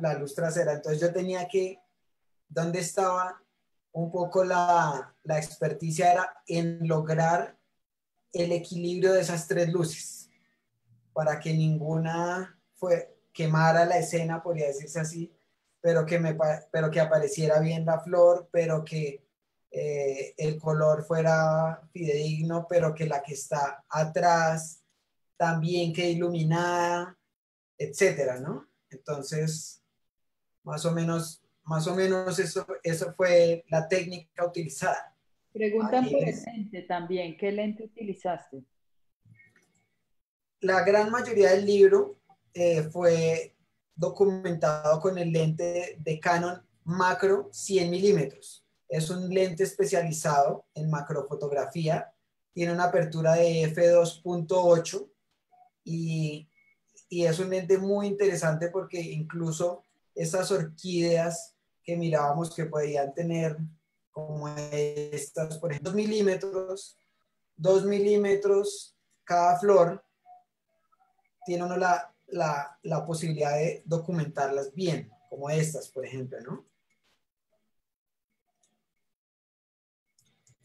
La luz trasera. Entonces yo tenía que, ¿dónde estaba un poco la, la experticia? Era en lograr el equilibrio de esas tres luces para que ninguna fue, quemara la escena, podría decirse así, pero que, me, pero que apareciera bien la flor, pero que eh, el color fuera fidedigno, pero que la que está atrás también quede iluminada, etcétera, ¿no? Entonces, más o menos, más o menos eso, eso fue la técnica utilizada. Preguntan por el lente también, ¿qué lente utilizaste? La gran mayoría del libro eh, fue documentado con el lente de Canon macro 100 milímetros. Es un lente especializado en macrofotografía, tiene una apertura de f2.8 y, y es un lente muy interesante porque incluso esas orquídeas que mirábamos que podían tener como estas, por ejemplo, 2 milímetros, 2 milímetros cada flor, tiene uno la, la, posibilidad de documentarlas bien, como estas, por ejemplo, ¿no?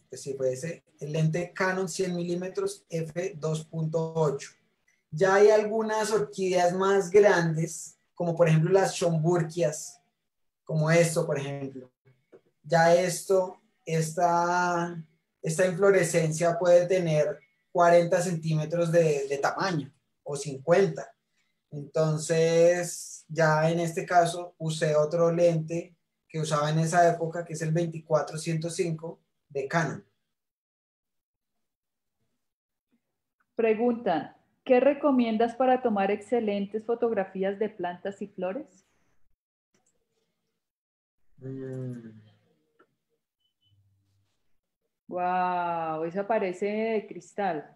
Pues sí, puede ser el lente Canon 100 milímetros f2.8. Ya hay algunas orquídeas más grandes, como por ejemplo las chomburquias, como esto, por ejemplo. Ya esto, esta, esta inflorescencia puede tener 40 centímetros de, de tamaño o 50. Entonces, ya en este caso usé otro lente que usaba en esa época, que es el 2405 de Canon. Pregunta, ¿qué recomiendas para tomar excelentes fotografías de plantas y flores? Wow, mm. eso parece de cristal,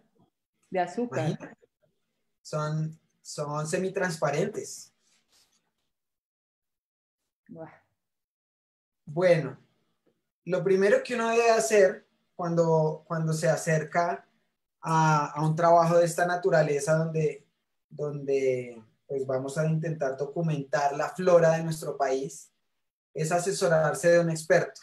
de azúcar. Son son semitransparentes. Bueno, lo primero que uno debe hacer cuando, cuando se acerca a, un trabajo de esta naturaleza donde, donde pues vamos a intentar documentar la flora de nuestro país, es asesorarse de un experto.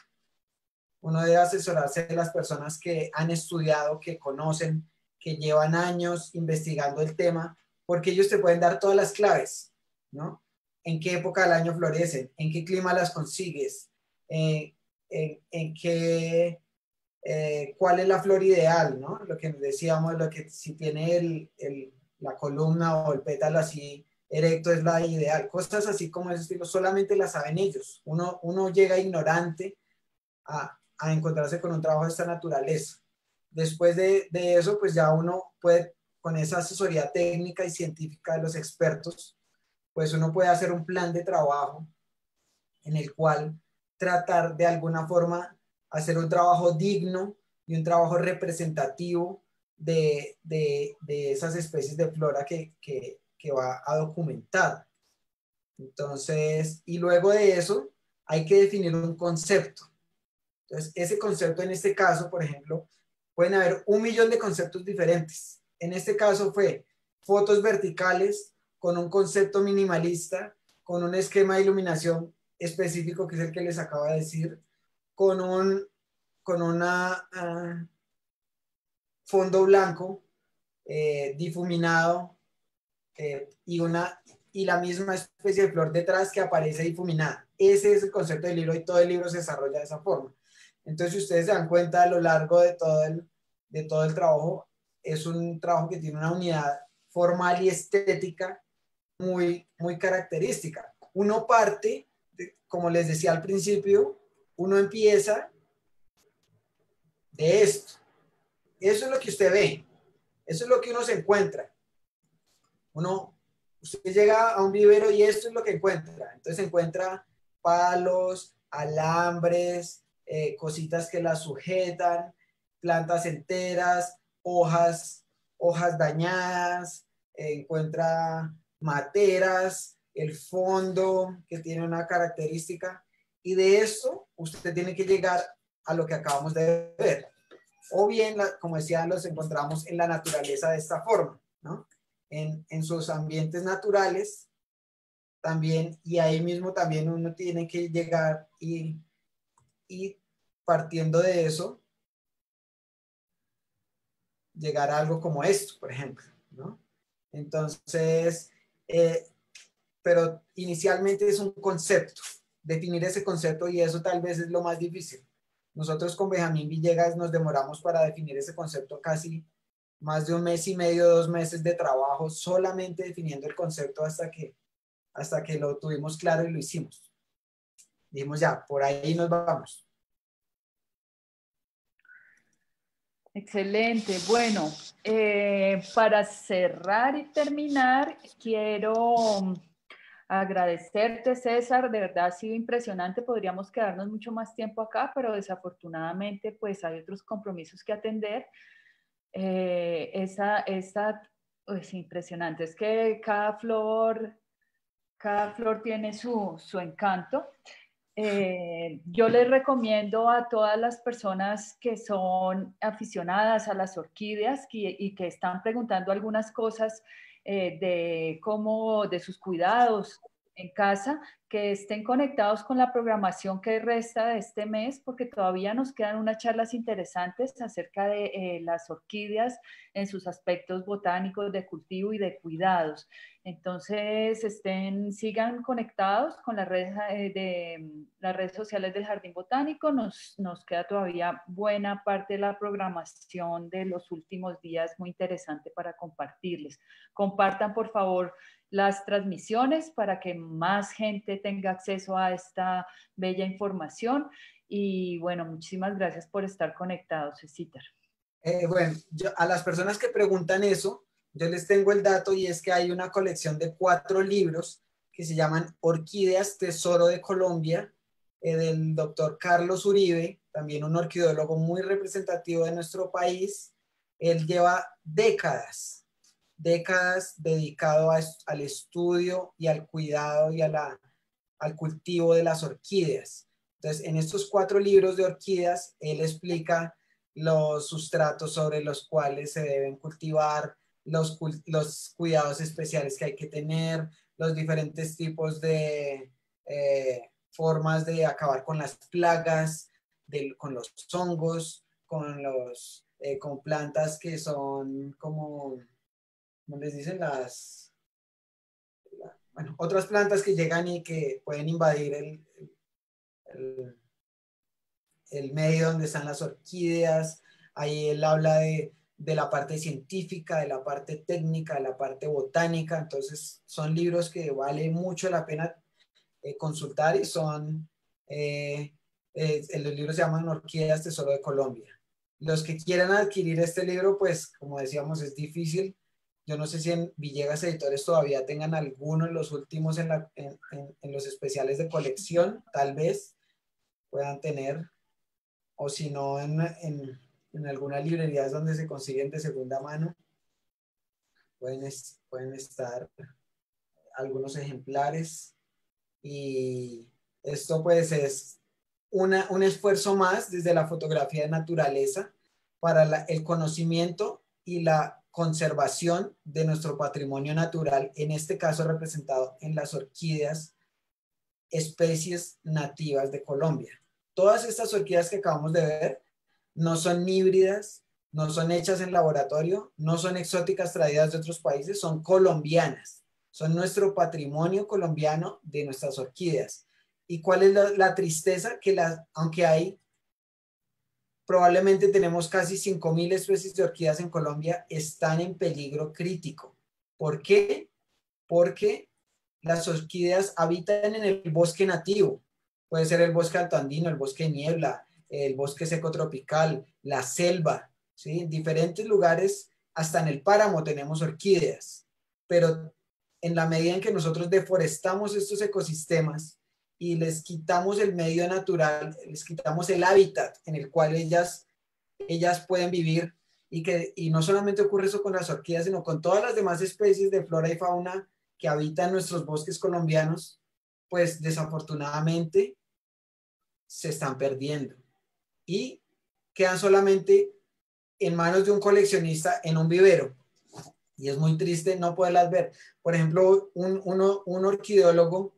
Uno debe asesorarse de las personas que han estudiado, que conocen, que llevan años investigando el tema, porque ellos te pueden dar todas las claves, ¿no? En qué época del año florecen, en qué clima las consigues, eh, en, qué, eh, cuál es la flor ideal, ¿no? Lo que decíamos, lo que si tiene el, la columna o el pétalo así erecto es la ideal. Cosas así como ese estilo solamente las saben ellos. Uno, uno llega ignorante a, a encontrarse con un trabajo de esta naturaleza. Después de, de, eso, pues ya uno puede, con esa asesoría técnica y científica de los expertos, pues uno puede hacer un plan de trabajo en el cual tratar de alguna forma hacer un trabajo digno y un trabajo representativo de, de, de esas especies de flora que, que, que va a documentar. Entonces, y luego de eso, hay que definir un concepto. Entonces, ese concepto en este caso, por ejemplo, pueden haber un millón de conceptos diferentes. En este caso fue fotos verticales con un concepto minimalista, con un esquema de iluminación específico, que es el que les acabo de decir, con un con una ah, fondo blanco eh, difuminado eh, y, una, y la misma especie de flor detrás que aparece difuminada. Ese es el concepto del libro y todo el libro se desarrolla de esa forma. Entonces, si ustedes se dan cuenta a lo largo de todo el, de todo el trabajo, es un trabajo que tiene una unidad formal y estética muy, muy característica. Uno parte como les decía al principio, uno empieza de esto. Eso es lo que usted ve. Eso es lo que uno se encuentra. Uno, usted llega a un vivero y esto es lo que encuentra. Entonces encuentra palos, alambres, eh, cositas que la sujetan, plantas enteras, hojas, hojas dañadas, encuentra materas, el fondo que tiene una característica y de eso usted tiene que llegar a lo que acabamos de ver. O bien, como decía, los encontramos en la naturaleza de esta forma, ¿no? En, en sus ambientes naturales también, y ahí mismo también uno tiene que llegar y, y partiendo de eso, llegar a algo como esto, por ejemplo, ¿no? Entonces, eh, pero inicialmente es un concepto, definir ese concepto y eso tal vez es lo más difícil. Nosotros con Benjamín Villegas nos demoramos para definir ese concepto casi más de un mes y medio, dos meses de trabajo solamente definiendo el concepto hasta que, hasta que lo tuvimos claro y lo hicimos. Dijimos ya, por ahí nos vamos. Excelente. Bueno, eh, para cerrar y terminar, quiero agradecerte, César, de verdad ha sido impresionante, podríamos quedarnos mucho más tiempo acá, pero desafortunadamente pues hay otros compromisos que atender. Eh, esa, esa, es impresionante, es que cada flor, cada flor tiene su, su encanto. Eh, yo les recomiendo a todas las personas que son aficionadas a las orquídeas y que están preguntando algunas cosas eh, de cómo, de sus cuidados en casa, que estén conectados con la programación que resta de este mes, porque todavía nos quedan unas charlas interesantes acerca de eh, las orquídeas en sus aspectos botánicos de cultivo y de cuidados. Entonces, estén, sigan conectados con las redes, eh, de, las redes sociales del Jardín Botánico. Nos, nos queda todavía buena parte de la programación de los últimos días muy interesante para compartirles. Compartan, por favor, las transmisiones para que más gente tenga acceso a esta bella información. Y bueno, muchísimas gracias por estar conectados, Cecitar. Eh, bueno, a las personas que preguntan eso, yo les tengo el dato y es que hay una colección de cuatro libros que se llaman Orquídeas Tesoro de Colombia, eh, del doctor Carlos Uribe, también un orquidólogo muy representativo de nuestro país. Él lleva décadas décadas dedicado al estudio y al cuidado y al cultivo de las orquídeas. Entonces, en estos cuatro libros de orquídeas, él explica los sustratos sobre los cuales se deben cultivar, los, los cuidados especiales que hay que tener, los diferentes tipos de eh, formas de acabar con las plagas, con los hongos, con, los, eh, con plantas que son como, ¿cómo les dicen? Las, bueno, otras plantas que llegan y que pueden invadir el, el, el medio donde están las orquídeas. Ahí él habla de de la parte científica, de la parte técnica, de la parte botánica. Entonces, son libros que vale mucho la pena eh, consultar y son, eh, eh, los libros se llaman Orquídeas Tesoro de Colombia. Los que quieran adquirir este libro, pues, como decíamos, es difícil. Yo no sé si en Villegas Editores todavía tengan alguno de los últimos en, en los especiales de colección, tal vez puedan tener, o si no, en, en algunas librerías donde se consiguen de segunda mano. Pueden, pueden estar algunos ejemplares y esto pues es una, un esfuerzo más desde la fotografía de naturaleza para el conocimiento y la conservación de nuestro patrimonio natural, en este caso representado en las orquídeas, especies nativas de Colombia. Todas estas orquídeas que acabamos de ver no son híbridas, no son hechas en laboratorio, no son exóticas traídas de otros países, son colombianas, son nuestro patrimonio colombiano de nuestras orquídeas. ¿Y cuál es la, tristeza? Que las, aunque hay, probablemente tenemos casi 5.000 especies de orquídeas en Colombia, están en peligro crítico. ¿Por qué? Porque las orquídeas habitan en el bosque nativo. Puede ser el bosque alto andino, el bosque de niebla, el bosque seco tropical, la selva, ¿sí? En diferentes lugares, hasta en el páramo tenemos orquídeas, pero en la medida en que nosotros deforestamos estos ecosistemas y les quitamos el medio natural, les quitamos el hábitat en el cual ellas, ellas pueden vivir y que y no solamente ocurre eso con las orquídeas, sino con todas las demás especies de flora y fauna que habitan nuestros bosques colombianos, pues desafortunadamente se están perdiendo y quedan solamente en manos de un coleccionista en un vivero. Y es muy triste no poderlas ver. Por ejemplo, un, uno, un orquideólogo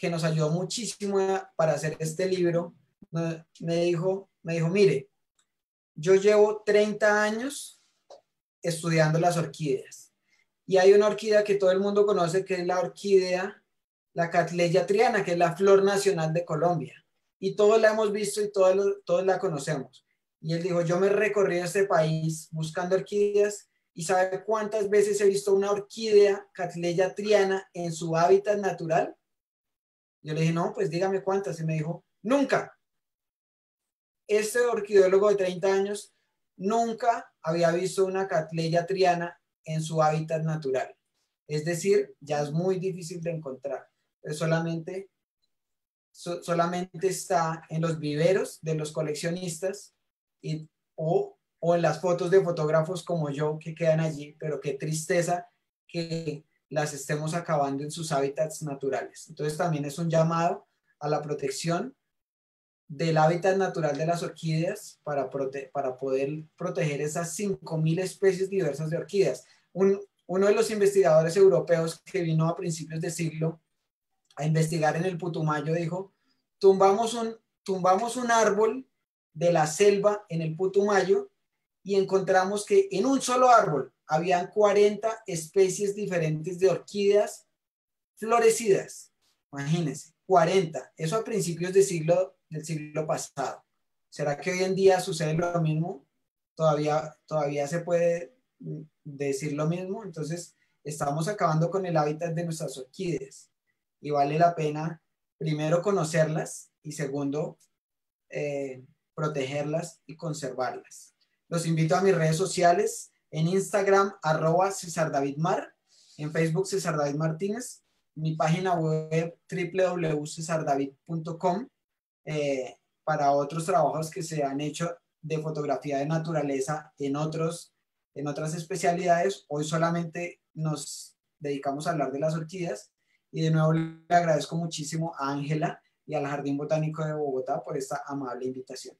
que nos ayudó muchísimo para hacer este libro, me dijo, me dijo, mire, yo llevo 30 años estudiando las orquídeas. Y hay una orquídea que todo el mundo conoce, que es la orquídea, la Catleya triana, que es la flor nacional de Colombia y todos la hemos visto y todos, todos la conocemos. Y él dijo, yo me recorrí este país buscando orquídeas y ¿sabe cuántas veces he visto una orquídea Catleya triana en su hábitat natural? Yo le dije, no, pues dígame cuántas. Y me dijo, nunca. Este orquideólogo de 30 años nunca había visto una Catleya triana en su hábitat natural. Es decir, ya es muy difícil de encontrar. Es solamente solamente está en los viveros de los coleccionistas y, o, o en las fotos de fotógrafos como yo que quedan allí, pero qué tristeza que las estemos acabando en sus hábitats naturales. Entonces también es un llamado a la protección del hábitat natural de las orquídeas para, para poder proteger esas 5.000 especies diversas de orquídeas. uno de los investigadores europeos que vino a principios de siglo a investigar en el Putumayo, dijo, tumbamos un, tumbamos un árbol de la selva en el Putumayo y encontramos que en un solo árbol habían 40 especies diferentes de orquídeas florecidas. Imagínense, 40. Eso a principios del siglo, del siglo pasado. ¿Será que hoy en día sucede lo mismo? Todavía, todavía se puede decir lo mismo. Entonces, estamos acabando con el hábitat de nuestras orquídeas y vale la pena primero conocerlas y segundo eh, protegerlas y conservarlas. Los invito a mis redes sociales en Instagram arroba César David Mar, en Facebook César David Martínez, mi página web www.cesardavid.com eh, para otros trabajos que se han hecho de fotografía de naturaleza en, otros, en otras especialidades. Hoy solamente nos dedicamos a hablar de las orquídeas y de nuevo le agradezco muchísimo a Ángela y al Jardín Botánico de Bogotá por esta amable invitación.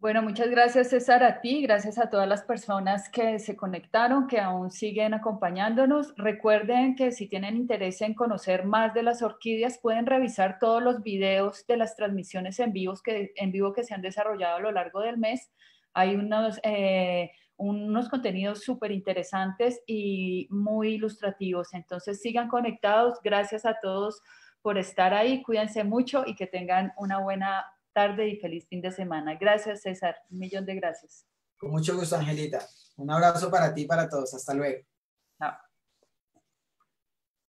Bueno, muchas gracias César a ti, gracias a todas las personas que se conectaron, que aún siguen acompañándonos. Recuerden que si tienen interés en conocer más de las orquídeas, pueden revisar todos los videos de las transmisiones en, vivos que, en vivo que se han desarrollado a lo largo del mes. Hay unos, eh, unos contenidos súper interesantes y muy ilustrativos. Entonces sigan conectados. Gracias a todos por estar ahí. Cuídense mucho y que tengan una buena tarde y feliz fin de semana. Gracias, César. Un millón de gracias. Con mucho gusto, Angelita. Un abrazo para ti y para todos. Hasta luego.